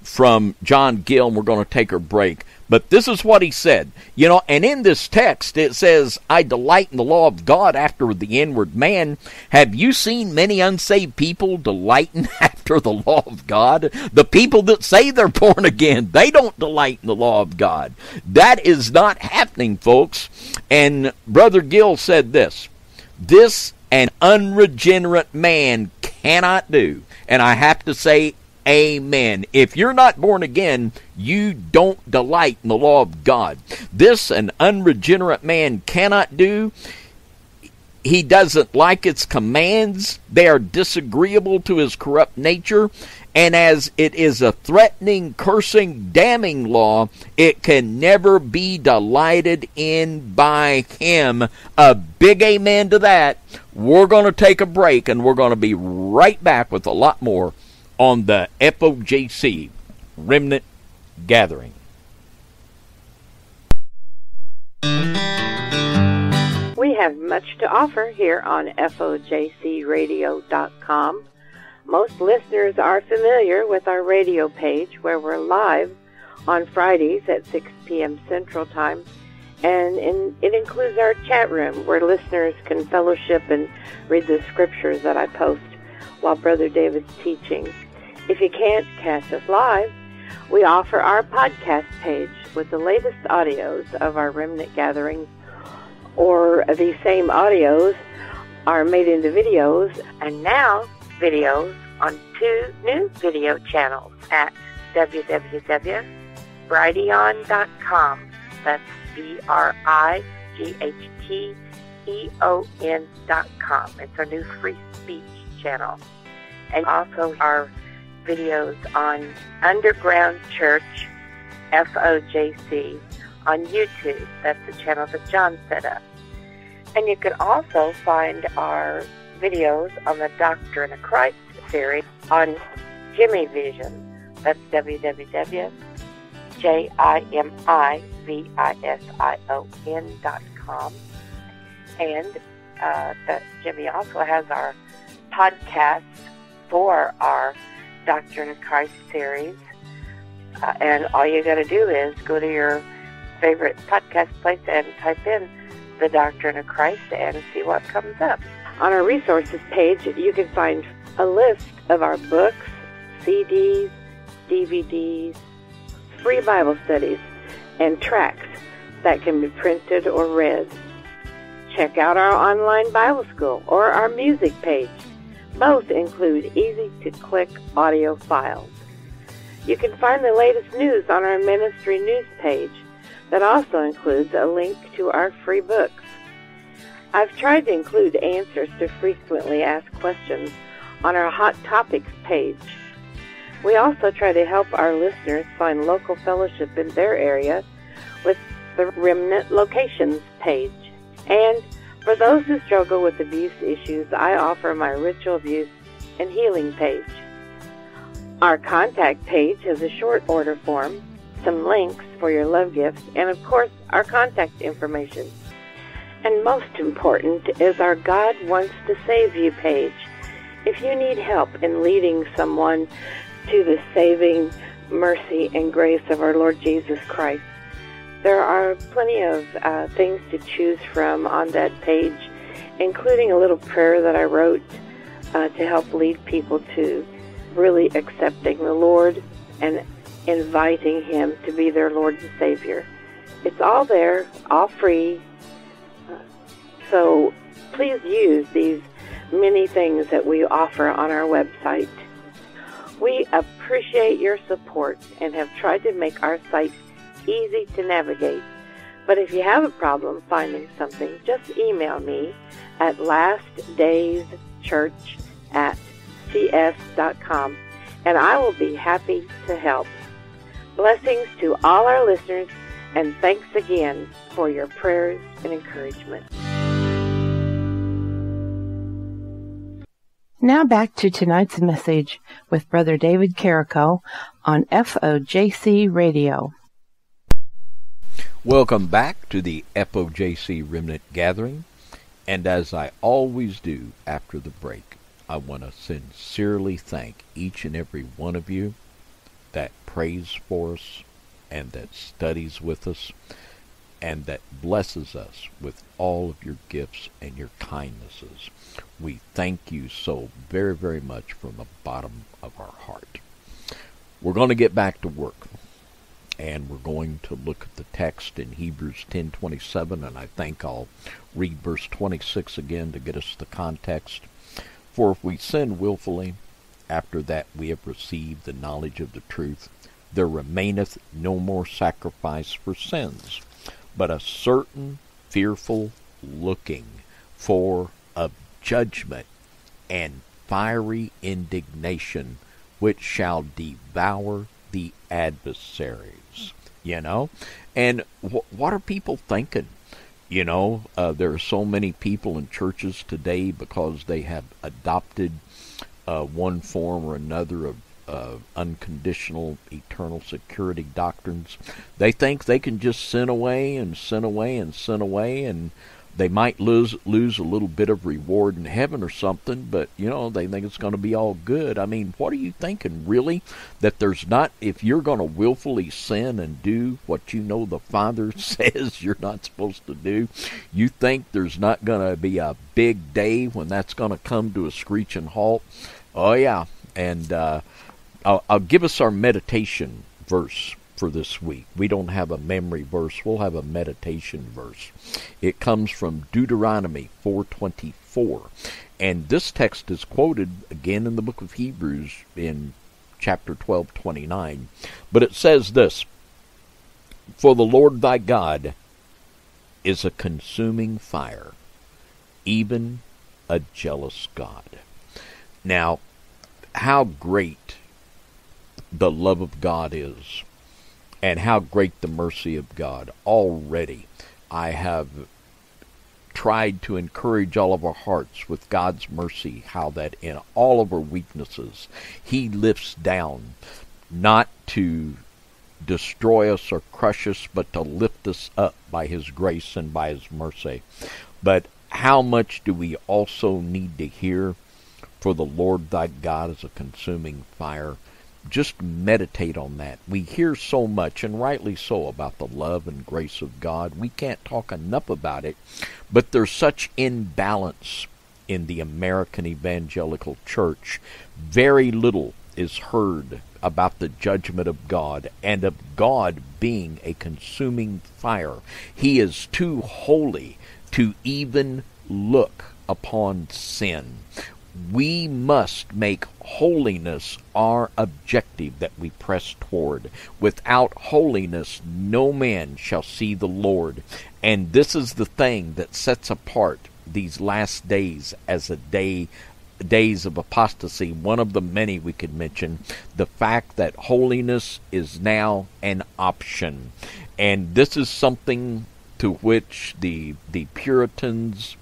from John Gill, and we're going to take a break. But this is what he said. You know, and in this text it says, I delight in the law of God after the inward man. Have you seen many unsaved people delighting after the law of God? The people that say they're born again, they don't delight in the law of God. That is not happening, folks. And Brother Gill said this This an unregenerate man cannot do. And I have to say, Amen. If you're not born again, you don't delight in the law of God. This an unregenerate man cannot do. he doesn't like its commands. They are disagreeable to his corrupt nature. And as it is a threatening, cursing, damning law, it can never be delighted in by him. A big amen to that. We're going to take a break and we're going to be right back with a lot more on the FOJC Remnant Gathering. We have much to offer here on FOJCRadio.com. Most listeners are familiar with our radio page where we're live on Fridays at 6 p.m. Central Time. And in, it includes our chat room where listeners can fellowship and read the scriptures that I post while Brother David's teaching. If you can't catch us live, we offer our podcast page with the latest audios of our remnant gatherings or these same audios are made into videos and now videos on two new video channels at www.brighteon.com. That's B-R-I-G-H-T-E-O-N dot com. It's our new free speech channel. And also our videos on Underground Church, FOJC, on YouTube. That's the channel that John set up. And you can also find our videos on the Doctrine of Christ series on Jimmy Vision. That's www.jimivision.com. And uh, that Jimmy also has our podcast for our Doctrine of Christ series. Uh, and all you got to do is go to your favorite podcast place and type in the Doctrine of Christ and see what comes up. On our resources page, you can find a list of our books, CDs, DVDs, free Bible studies, and tracts that can be printed or read. Check out our online Bible school or our music page. Both include easy to click audio files. You can find the latest news on our ministry news page that also includes a link to our free books. I've tried to include answers to frequently asked questions on our Hot Topics page. We also try to help our listeners find local fellowship in their area with the Remnant Locations page. And for those who struggle with abuse issues, I offer my Ritual Abuse and Healing page. Our contact page has a short order form, some links for your love gifts, and of course, our contact information. And most important is our God Wants to Save You page. If you need help in leading someone to the saving mercy and grace of our Lord Jesus Christ, there are plenty of uh, things to choose from on that page, including a little prayer that I wrote uh, to help lead people to really accepting the Lord and inviting Him to be their Lord and Savior. It's all there, all free. So please use these many things that we offer on our website. We appreciate your support and have tried to make our site easy to navigate. But if you have a problem finding something, just email me at lastdayschurch at cs.com and I will be happy to help. Blessings to all our listeners and thanks again for your prayers and encouragement. Now back to tonight's message with Brother David Carrico on FOJC Radio. Welcome back to the FOJC Remnant Gathering. And as I always do after the break, I want to sincerely thank each and every one of you that prays for us and that studies with us and that blesses us with all of your gifts and your kindnesses. We thank you so very, very much from the bottom of our heart. We're going to get back to work and we're going to look at the text in Hebrews 10:27 and I think I'll read verse 26 again to get us the context. For if we sin wilfully after that we have received the knowledge of the truth there remaineth no more sacrifice for sins but a certain fearful looking for of judgment and fiery indignation, which shall devour the adversaries. You know? And wh- what are people thinking? You know, uh, there are so many people in churches today because they have adopted uh, one form or another of uh, unconditional eternal security doctrines. They think they can just sin away and sin away and sin away, and they might lose lose a little bit of reward in heaven or something, but you know they think it's going to be all good. I mean, what are you thinking, really? That there's not if you're going to willfully sin and do what you know the Father says you're not supposed to do, you think there's not going to be a big day when that's going to come to a screeching halt? Oh yeah, and uh, I'll, I'll give us our meditation verse for this week. We don't have a memory verse, we'll have a meditation verse. It comes from Deuteronomy 4:24. And this text is quoted again in the book of Hebrews in chapter 12:29. But it says this: For the Lord thy God is a consuming fire, even a jealous God. Now, how great the love of God is and how great the mercy of God. Already, I have tried to encourage all of our hearts with God's mercy, how that in all of our weaknesses, He lifts down, not to destroy us or crush us, but to lift us up by His grace and by His mercy. But how much do we also need to hear? For the Lord thy God is a consuming fire just meditate on that. We hear so much, and rightly so, about the love and grace of God. We can't talk enough about it, but there's such imbalance in the American evangelical church. Very little is heard about the judgment of God and of God being a consuming fire. He is too holy to even look upon sin we must make holiness our objective that we press toward. Without holiness, no man shall see the Lord. And this is the thing that sets apart these last days as a day days of apostasy, one of the many we could mention, the fact that holiness is now an option. And this is something to which the the Puritans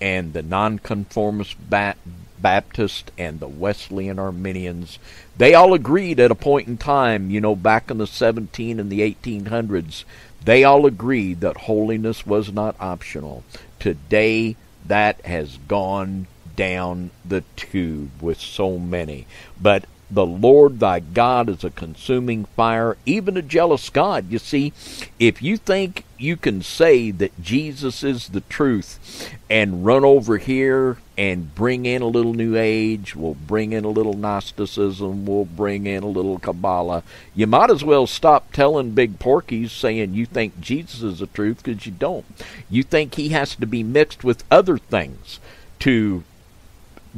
and the nonconformist bat, Baptist and the Wesleyan Arminians, they all agreed at a point in time, you know, back in the 17 and the 1800s, they all agreed that holiness was not optional. Today, that has gone down the tube with so many. But the Lord thy God is a consuming fire, even a jealous God. You see, if you think you can say that Jesus is the truth and run over here and bring in a little New Age, we'll bring in a little Gnosticism, we'll bring in a little Kabbalah, you might as well stop telling big porkies saying you think Jesus is the truth because you don't. You think he has to be mixed with other things to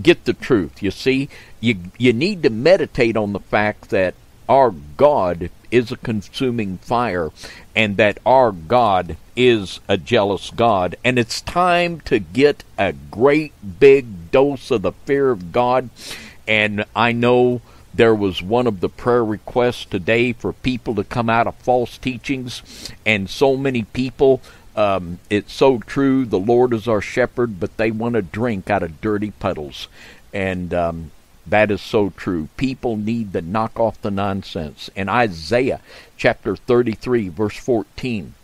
get the truth. You see, you you need to meditate on the fact that our God is a consuming fire and that our God is a jealous God. And it's time to get a great big dose of the fear of God. And I know there was one of the prayer requests today for people to come out of false teachings, and so many people um, it's so true. The Lord is our shepherd, but they want to drink out of dirty puddles. And um, that is so true. People need to knock off the nonsense. In Isaiah chapter 33, verse 14,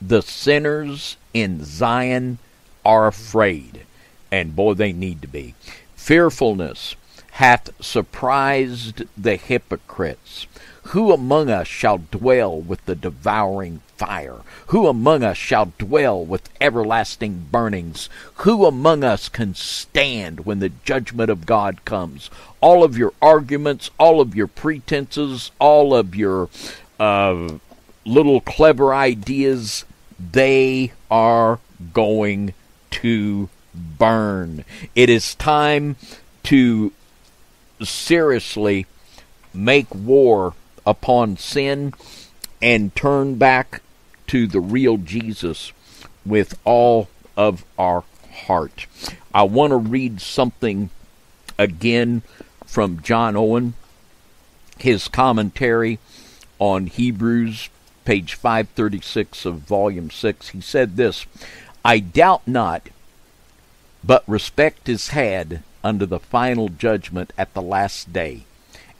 the sinners in Zion are afraid. And boy, they need to be. Fearfulness hath surprised the hypocrites. Who among us shall dwell with the devouring fire? Who among us shall dwell with everlasting burnings? Who among us can stand when the judgment of God comes? All of your arguments, all of your pretenses, all of your uh, little clever ideas, they are going to burn. It is time to seriously make war upon sin and turn back to the real Jesus with all of our heart. I want to read something again from John Owen, his commentary on Hebrews, page 536 of volume 6. He said this I doubt not, but respect is had under the final judgment at the last day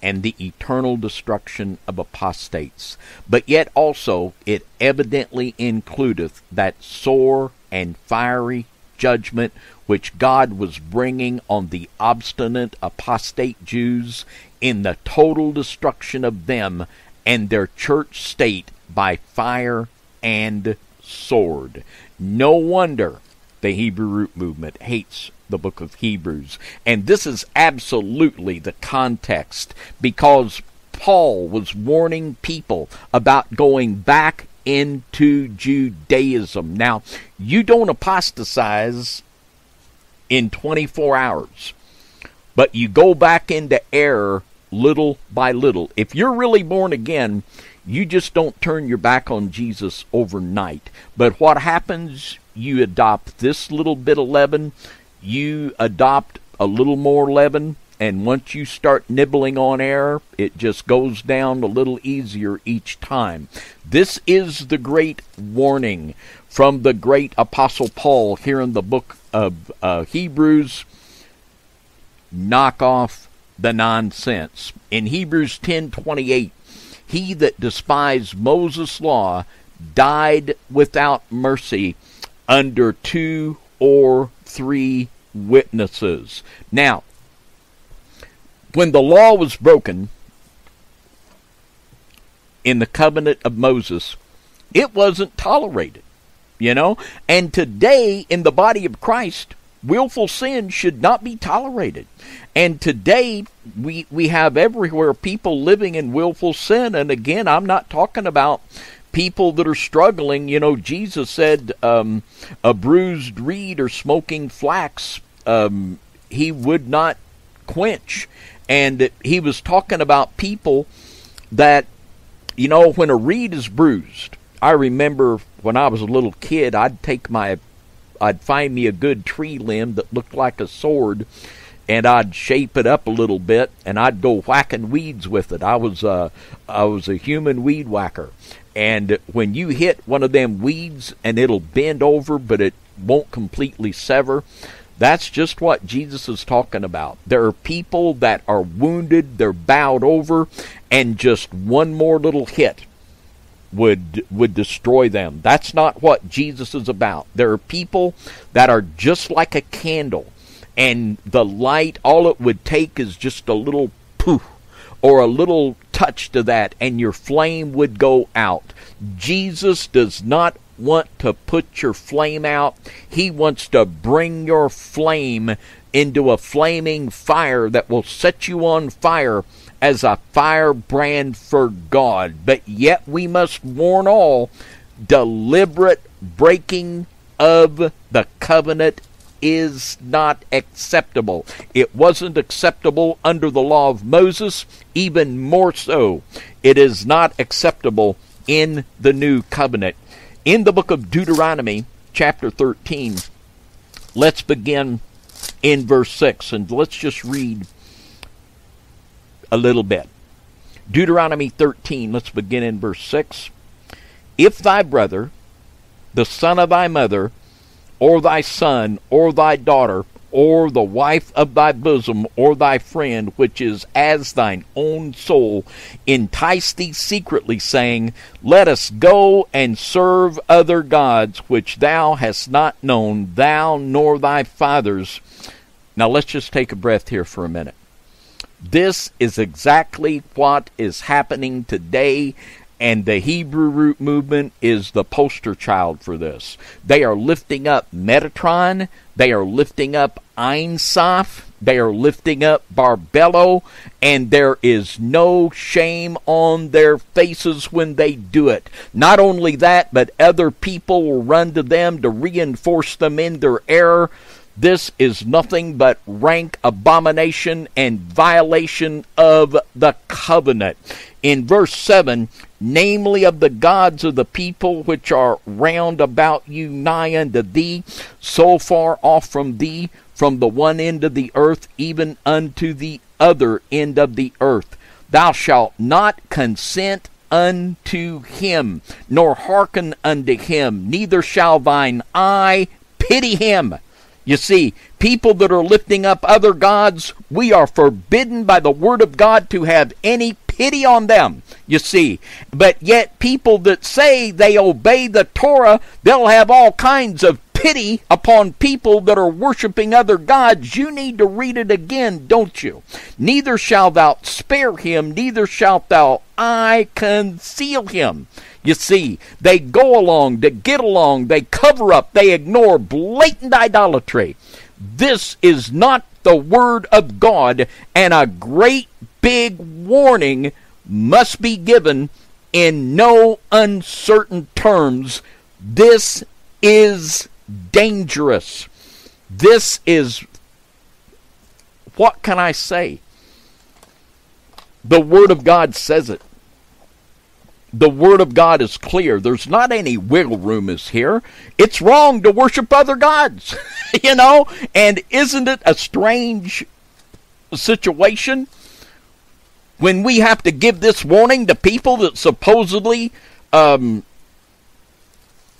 and the eternal destruction of apostates. But yet also it evidently includeth that sore and fiery judgment which God was bringing on the obstinate apostate Jews in the total destruction of them and their church state by fire and sword. No wonder the Hebrew root movement hates the book of Hebrews. And this is absolutely the context because Paul was warning people about going back into Judaism. Now, you don't apostatize in 24 hours, but you go back into error little by little. If you're really born again, you just don't turn your back on Jesus overnight. But what happens? You adopt this little bit of leaven, you adopt a little more leaven, and once you start nibbling on air, it just goes down a little easier each time. This is the great warning from the great Apostle Paul here in the book of uh, Hebrews. Knock off the nonsense. In Hebrews 10:28, he that despised Moses' law died without mercy under two or three witnesses. Now, when the law was broken in the covenant of Moses, it wasn't tolerated, you know? And today, in the body of Christ, willful sin should not be tolerated. And today, we, we have everywhere people living in willful sin. And again, I'm not talking about people that are struggling. You know, Jesus said, um, a bruised reed or smoking flax, um, he would not quench. And he was talking about people that, you know, when a reed is bruised, I remember when I was a little kid, I'd take my, I'd find me a good tree limb that looked like a sword, and I'd shape it up a little bit, and I'd go whacking weeds with it. I was a, I was a human weed whacker, and when you hit one of them weeds and it'll bend over, but it won't completely sever, that's just what Jesus is talking about. There are people that are wounded, they're bowed over, and just one more little hit would would destroy them. That's not what Jesus is about. There are people that are just like a candle and the light all it would take is just a little poof or a little touch to that and your flame would go out. Jesus does not want to put your flame out. He wants to bring your flame into a flaming fire that will set you on fire as a firebrand for God. But yet we must warn all deliberate breaking of the covenant is not acceptable. It wasn't acceptable under the law of Moses, even more so. It is not acceptable in the new covenant. In the book of Deuteronomy, chapter 13, let's begin in verse 6 and let's just read a little bit. Deuteronomy 13, let's begin in verse 6. If thy brother, the son of thy mother, or thy son, or thy daughter, or the wife of thy bosom, or thy friend, which is as thine own soul, entice thee secretly, saying, Let us go and serve other gods, which thou hast not known, thou nor thy fathers. Now let's just take a breath here for a minute. This is exactly what is happening today and the Hebrew root movement is the poster child for this. They are lifting up Metatron, they are lifting up Ein Sof, they are lifting up Barbelo, and there is no shame on their faces when they do it. Not only that, but other people will run to them to reinforce them in their error. This is nothing but rank abomination and violation of the covenant. In verse 7, namely of the gods of the people which are round about you nigh unto thee, so far off from thee, from the one end of the earth even unto the other end of the earth. Thou shalt not consent unto him, nor hearken unto him, neither shall thine eye pity him. You see, people that are lifting up other gods, we are forbidden by the Word of God to have any pity on them, you see. But yet, people that say they obey the Torah, they'll have all kinds of pity upon people that are worshiping other gods. You need to read it again, don't you? Neither shalt thou spare him, neither shalt thou I conceal him. You see, they go along to get along, they cover up, they ignore blatant idolatry. This is not the Word of God, and a great big warning must be given in no uncertain terms. This is dangerous. This is, what can I say? The Word of God says it. The Word of God is clear. There's not any wiggle room is here. It's wrong to worship other gods, you know? And isn't it a strange situation when we have to give this warning to people that supposedly um,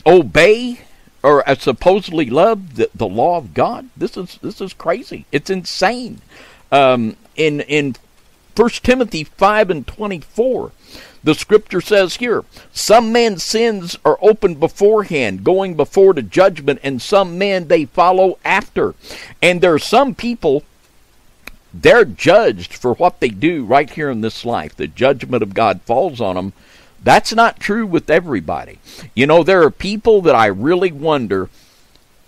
obey or supposedly love the, the law of God? This is this is crazy. It's insane. Um, in in First Timothy five and twenty four. The scripture says here, some men's sins are opened beforehand, going before the judgment, and some men they follow after. And there are some people, they're judged for what they do right here in this life. The judgment of God falls on them. That's not true with everybody. You know, there are people that I really wonder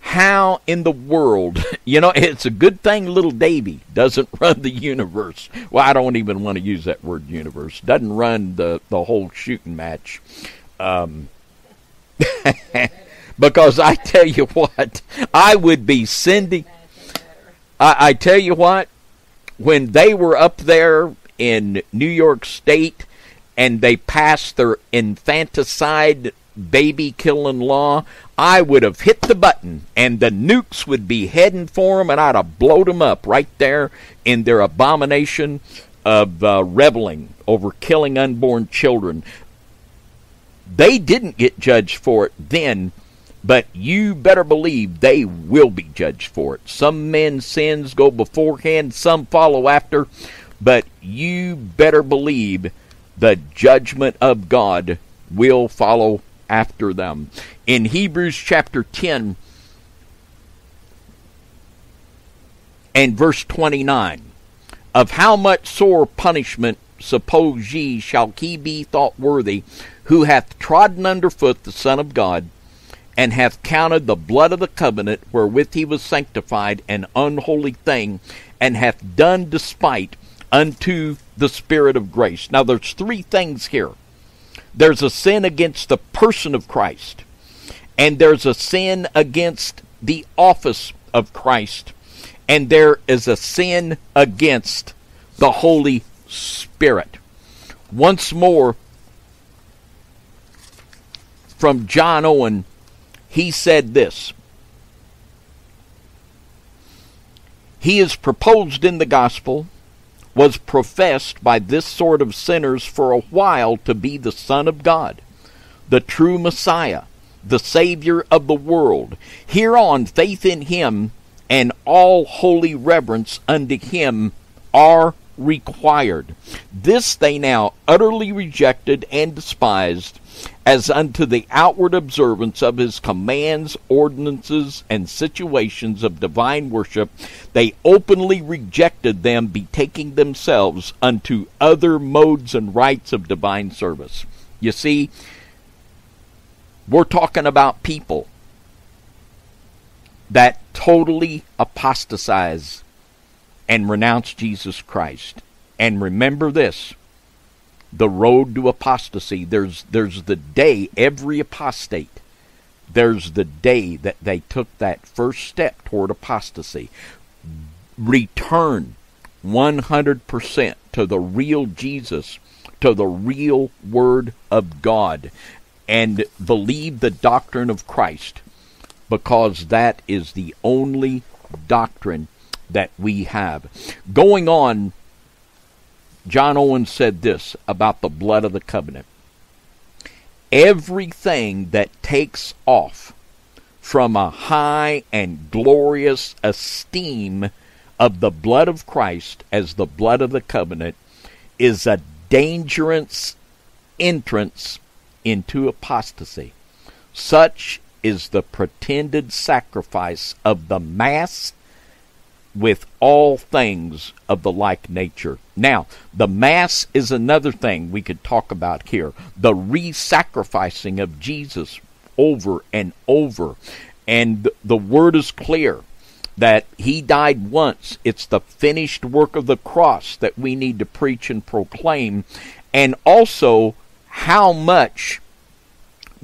how in the world, you know, it's a good thing little Davy doesn't run the universe. Well, I don't even want to use that word universe. Doesn't run the, the whole shooting match. Um, because I tell you what, I would be sending. I, I tell you what, when they were up there in New York State and they passed their infanticide baby killing law, I would have hit the button and the nukes would be heading for them and I'd have blowed them up right there in their abomination of uh, reveling over killing unborn children. They didn't get judged for it then, but you better believe they will be judged for it. Some men's sins go beforehand, some follow after, but you better believe the judgment of God will follow after them. In Hebrews chapter 10 and verse 29, of how much sore punishment suppose ye shall he be thought worthy, who hath trodden under foot the Son of God, and hath counted the blood of the covenant wherewith he was sanctified an unholy thing, and hath done despite unto the Spirit of grace. Now there's three things here there's a sin against the person of Christ, and there's a sin against the office of Christ, and there is a sin against the Holy Spirit. Once more, from John Owen, he said this. He is proposed in the gospel was professed by this sort of sinners for a while to be the Son of God, the true Messiah, the Savior of the world. Hereon faith in him and all holy reverence unto him are required. This they now utterly rejected and despised, as unto the outward observance of his commands, ordinances, and situations of divine worship, they openly rejected them, betaking themselves unto other modes and rites of divine service. You see, we're talking about people that totally apostatize and renounce Jesus Christ. And remember this the road to apostasy. There's there's the day every apostate. There's the day that they took that first step toward apostasy. Return 100% to the real Jesus, to the real Word of God, and believe the doctrine of Christ, because that is the only doctrine that we have. Going on, John Owen said this about the blood of the covenant. Everything that takes off from a high and glorious esteem of the blood of Christ as the blood of the covenant is a dangerous entrance into apostasy. Such is the pretended sacrifice of the Mass with all things of the like nature. Now, the Mass is another thing we could talk about here. The re sacrificing of Jesus over and over. And the word is clear that he died once. It's the finished work of the cross that we need to preach and proclaim. And also, how much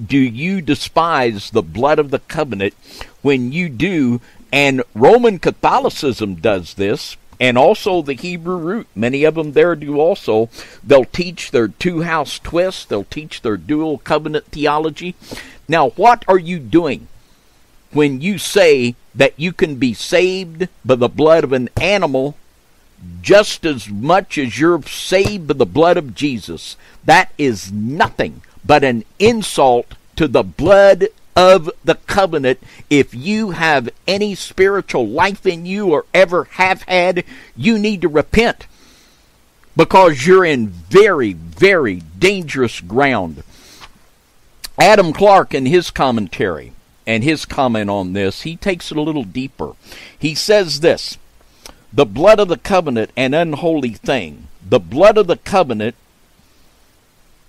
do you despise the blood of the covenant when you do? And Roman Catholicism does this, and also the Hebrew root. Many of them there do also. They'll teach their two house twist, they'll teach their dual covenant theology. Now, what are you doing when you say that you can be saved by the blood of an animal just as much as you're saved by the blood of Jesus? That is nothing but an insult to the blood of the covenant. If you have any spiritual life in you or ever have had, you need to repent because you're in very, very dangerous ground. Adam Clarke, in his commentary and his comment on this, he takes it a little deeper. He says this The blood of the covenant, an unholy thing. The blood of the covenant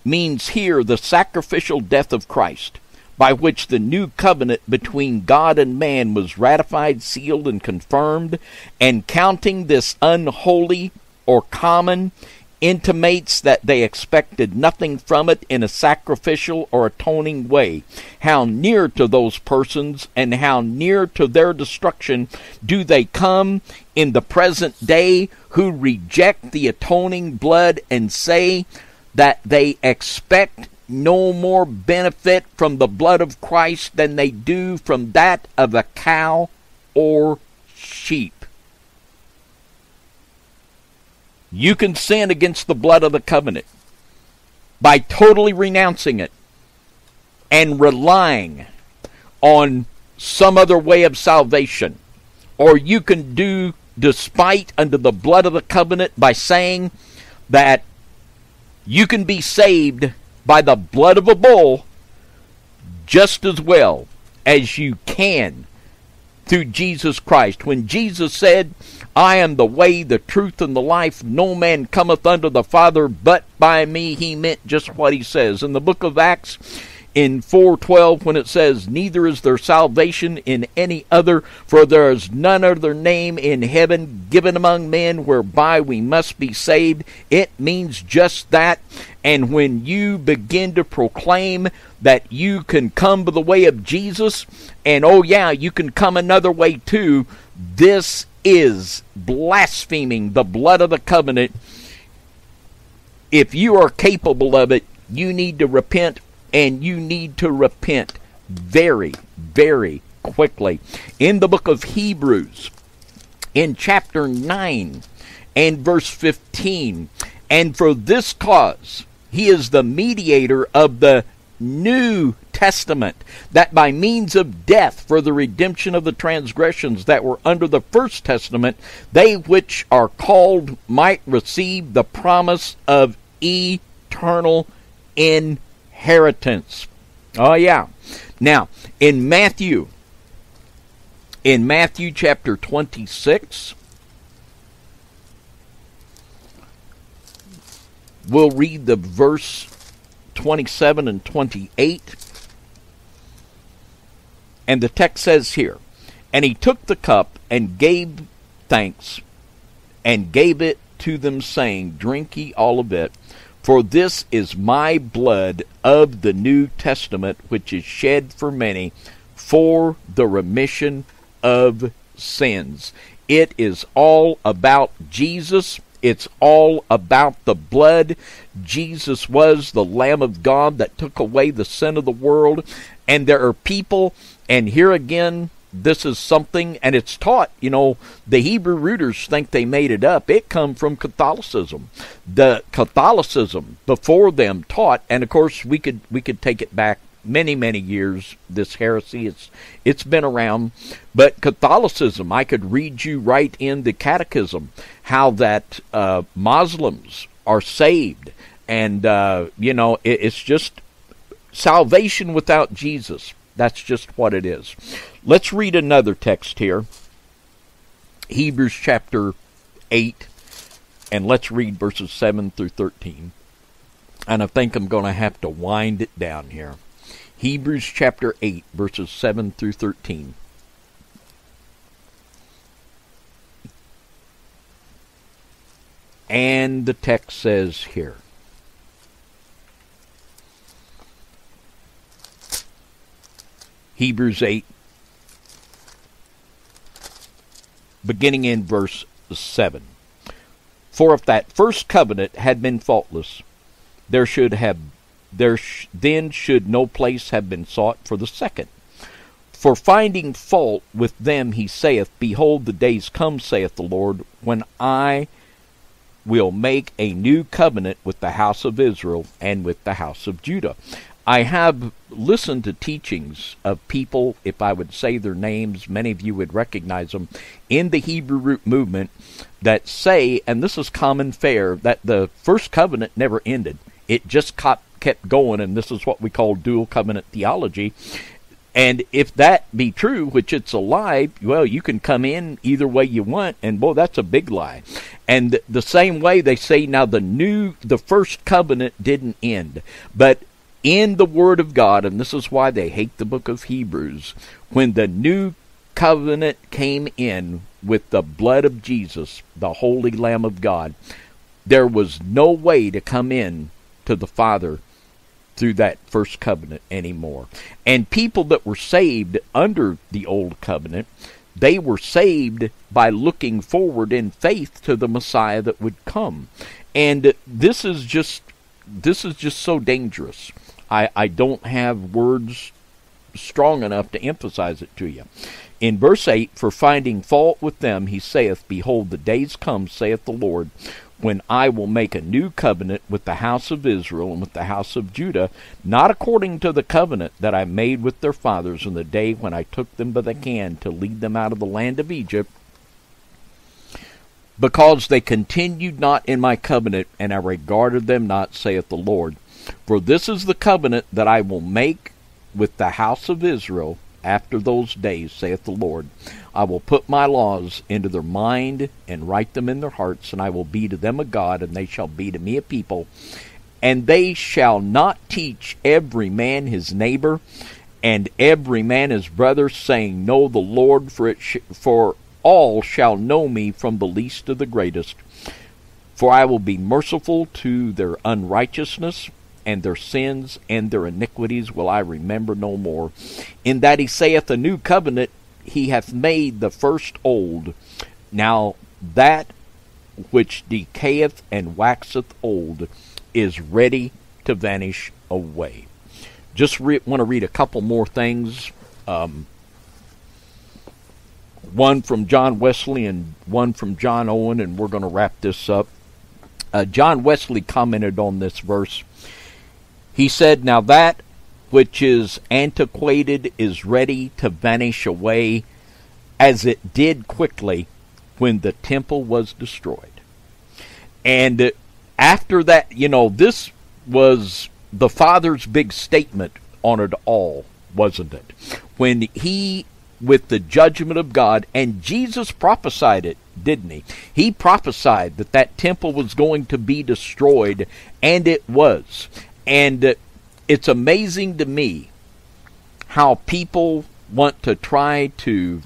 means here the sacrificial death of Christ, by which the new covenant between God and man was ratified, sealed, and confirmed, and counting this unholy or common intimates that they expected nothing from it in a sacrificial or atoning way. How near to those persons and how near to their destruction do they come in the present day who reject the atoning blood and say that they expect no more benefit from the blood of Christ than they do from that of a cow or sheep. You can sin against the blood of the covenant by totally renouncing it and relying on some other way of salvation. Or you can do despite under the blood of the covenant by saying that you can be saved by the blood of a bull just as well as you can through Jesus Christ. When Jesus said, I am the way, the truth, and the life. No man cometh unto the Father but by me. He meant just what he says. In the book of Acts, in 4:12 when it says neither is there salvation in any other for there is none other name in heaven given among men whereby we must be saved it means just that and when you begin to proclaim that you can come by the way of Jesus and oh yeah you can come another way too this is blaspheming the blood of the covenant. If you are capable of it, you need to repent and you need to repent very, very quickly. In the book of Hebrews, in chapter 9 and verse 15, and for this cause, he is the mediator of the New Testament, that by means of death for the redemption of the transgressions that were under the First Testament, they which are called might receive the promise of eternal inheritance. Oh, yeah. Now, in Matthew, in Matthew chapter 26, we'll read the verse 27 and 28. And the text says here, And he took the cup and gave thanks and gave it to them, saying, Drink ye all of it, for this is my blood of the New Testament, which is shed for many for the remission of sins. It is all about Jesus. It's all about the blood. Jesus was the Lamb of God that took away the sin of the world. And there are people, and here again, this is something, and it's taught. You know, the Hebrew rooters think they made it up. It come from Catholicism. The Catholicism before them taught, and of course we could we could take it back many many years. This heresy it's it's been around, but Catholicism. I could read you right in the Catechism how that uh, Muslims are saved, and uh, you know it, it's just salvation without Jesus. That's just what it is. Let's read another text here. Hebrews chapter 8, and let's read verses 7 through 13. And I think I'm going to have to wind it down here. Hebrews chapter 8, verses 7 through 13. And the text says here Hebrews 8, beginning in verse 7. For if that first covenant had been faultless, there should have there sh- then should no place have been sought for the second. For finding fault with them he saith, Behold, the days come, saith the Lord, when I will make a new covenant with the house of Israel and with the house of Judah. I have listened to teachings of people, if I would say their names, many of you would recognize them, in the Hebrew root movement that say, and this is common fare, that the first covenant never ended. It just kept going, and this is what we call dual covenant theology. And if that be true, which it's a lie, well, you can come in either way you want, and boy, that's a big lie. And the same way they say now the new, the first covenant didn't end, but in the Word of God, and this is why they hate the book of Hebrews, when the new covenant came in with the blood of Jesus, the holy Lamb of God, there was no way to come in to the Father through that first covenant anymore. And people that were saved under the old covenant, they were saved by looking forward in faith to the Messiah that would come. And this is just this is just so dangerous. I, I don't have words strong enough to emphasize it to you. In verse 8, for finding fault with them, he saith, Behold, the days come, saith the Lord, when I will make a new covenant with the house of Israel and with the house of Judah, not according to the covenant that I made with their fathers in the day when I took them by the hand to lead them out of the land of Egypt, because they continued not in my covenant, and I regarded them not, saith the Lord. For this is the covenant that I will make with the house of Israel after those days, saith the Lord. I will put my laws into their mind and write them in their hearts, and I will be to them a God, and they shall be to me a people. And they shall not teach every man his neighbor, and every man his brother, saying, Know the Lord, for sh- for all shall know me from the least to the greatest. For I will be merciful to their unrighteousness, and their sins and their iniquities will I remember no more. In that he saith, A new covenant he hath made the first old. Now that which decayeth and waxeth old is ready to vanish away. Just re- want to read a couple more things. Um, one from John Wesley and one from John Owen, and we're going to wrap this up. Uh, John Wesley commented on this verse. He said, Now that which is antiquated is ready to vanish away, as it did quickly when the temple was destroyed. And uh, after that, you know, this was the Father's big statement on it all, wasn't it? When he, with the judgment of God, and Jesus prophesied it, didn't he? He prophesied that that temple was going to be destroyed, and it was. And it's amazing to me how people want to try to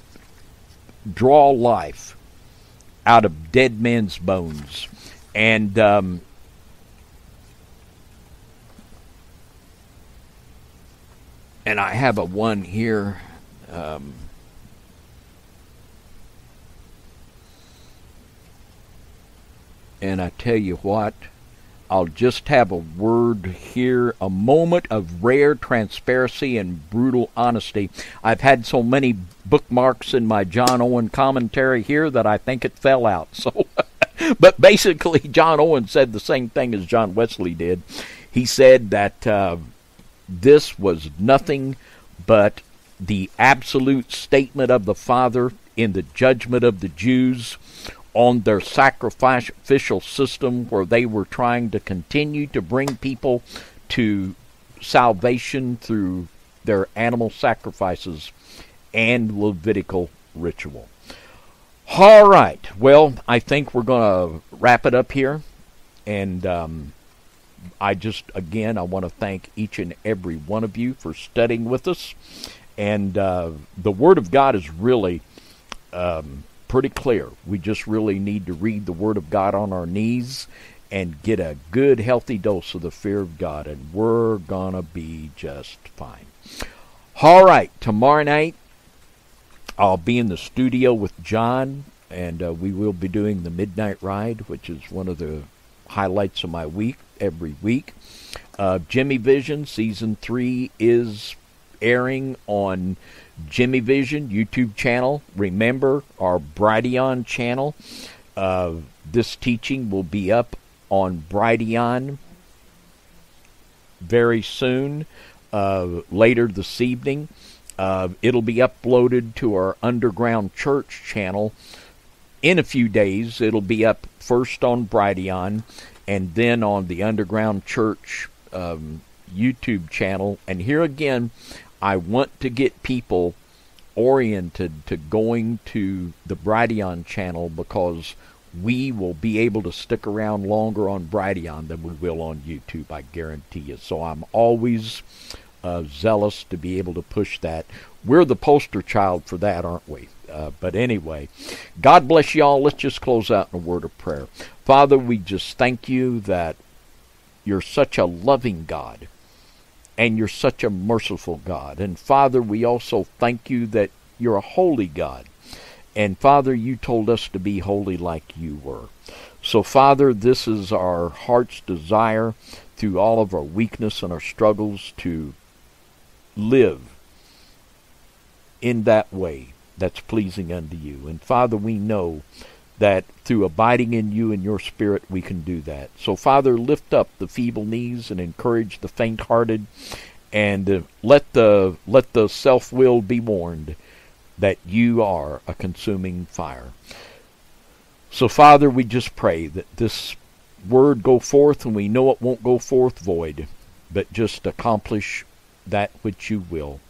draw life out of dead men's bones. And um, and I have a one here. Um, And I tell you what, I'll just have a word here, a moment of rare transparency and brutal honesty. I've had so many bookmarks in my John Owen commentary here that I think it fell out. So, but basically, John Owen said the same thing as John Wesley did. He said that uh, this was nothing but the absolute statement of the Father in the judgment of the Jews on their sacrificial system where they were trying to continue to bring people to salvation through their animal sacrifices and Levitical ritual. All right. Well, I think we're going to wrap it up here. And um, I just, again, I want to thank each and every one of you for studying with us. And uh, the Word of God is really um, pretty clear. We just really need to read the Word of God on our knees and get a good, healthy dose of the fear of God, and we're going to be just fine. All right, tomorrow night I'll be in the studio with John, and uh, we will be doing the Midnight Ride, which is one of the highlights of my week every week. Uh, Jimmy Vision Season 3 is airing on Jimmy Vision YouTube channel. Remember our Brighteon channel. Uh, this teaching will be up on Brighteon very soon, uh, later this evening. Uh, it'll be uploaded to our Underground Church channel in a few days. It'll be up first on Brighteon and then on the Underground Church um, YouTube channel. And here again, I want to get people oriented to going to the Brighteon channel because we will be able to stick around longer on Brighteon than we will on YouTube, I guarantee you. So I'm always uh, zealous to be able to push that. We're the poster child for that, aren't we? Uh, but anyway, God bless you all. Let's just close out in a word of prayer. Father, we just thank you that you're such a loving God and you're such a merciful God. And Father, we also thank you that you're a holy God. And Father, you told us to be holy like you were. So, Father, this is our heart's desire through all of our weakness and our struggles to live in that way that's pleasing unto you. And Father, we know that through abiding in you and your spirit we can do that. So Father, lift up the feeble knees and encourage the faint-hearted and uh, let the let the self-willed be warned that you are a consuming fire. So Father, we just pray that this word go forth and we know it won't go forth void, but just accomplish that which you will.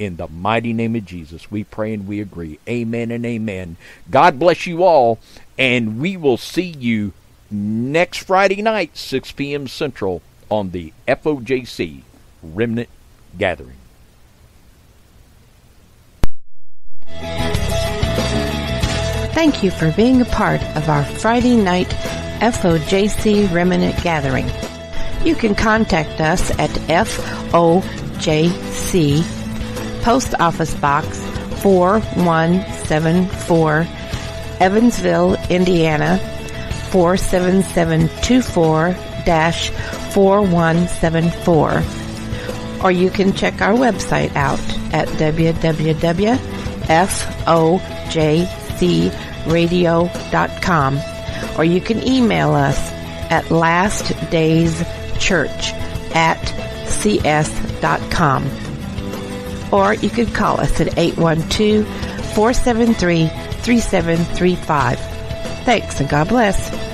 In the mighty name of Jesus, we pray and we agree. Amen and amen. God bless you all, and we will see you next Friday night, 6 p.m. Central, on the FOJC Remnant Gathering. Thank you for being a part of our Friday night FOJC Remnant Gathering. You can contact us at FOJC Post Office Box 4174, Evansville, Indiana 47724-4174. Or you can check our website out at www.fojcradio.com or you can email us at lastdayschurch at cs.com or you could call us at 812 473 3735. Thanks and God bless.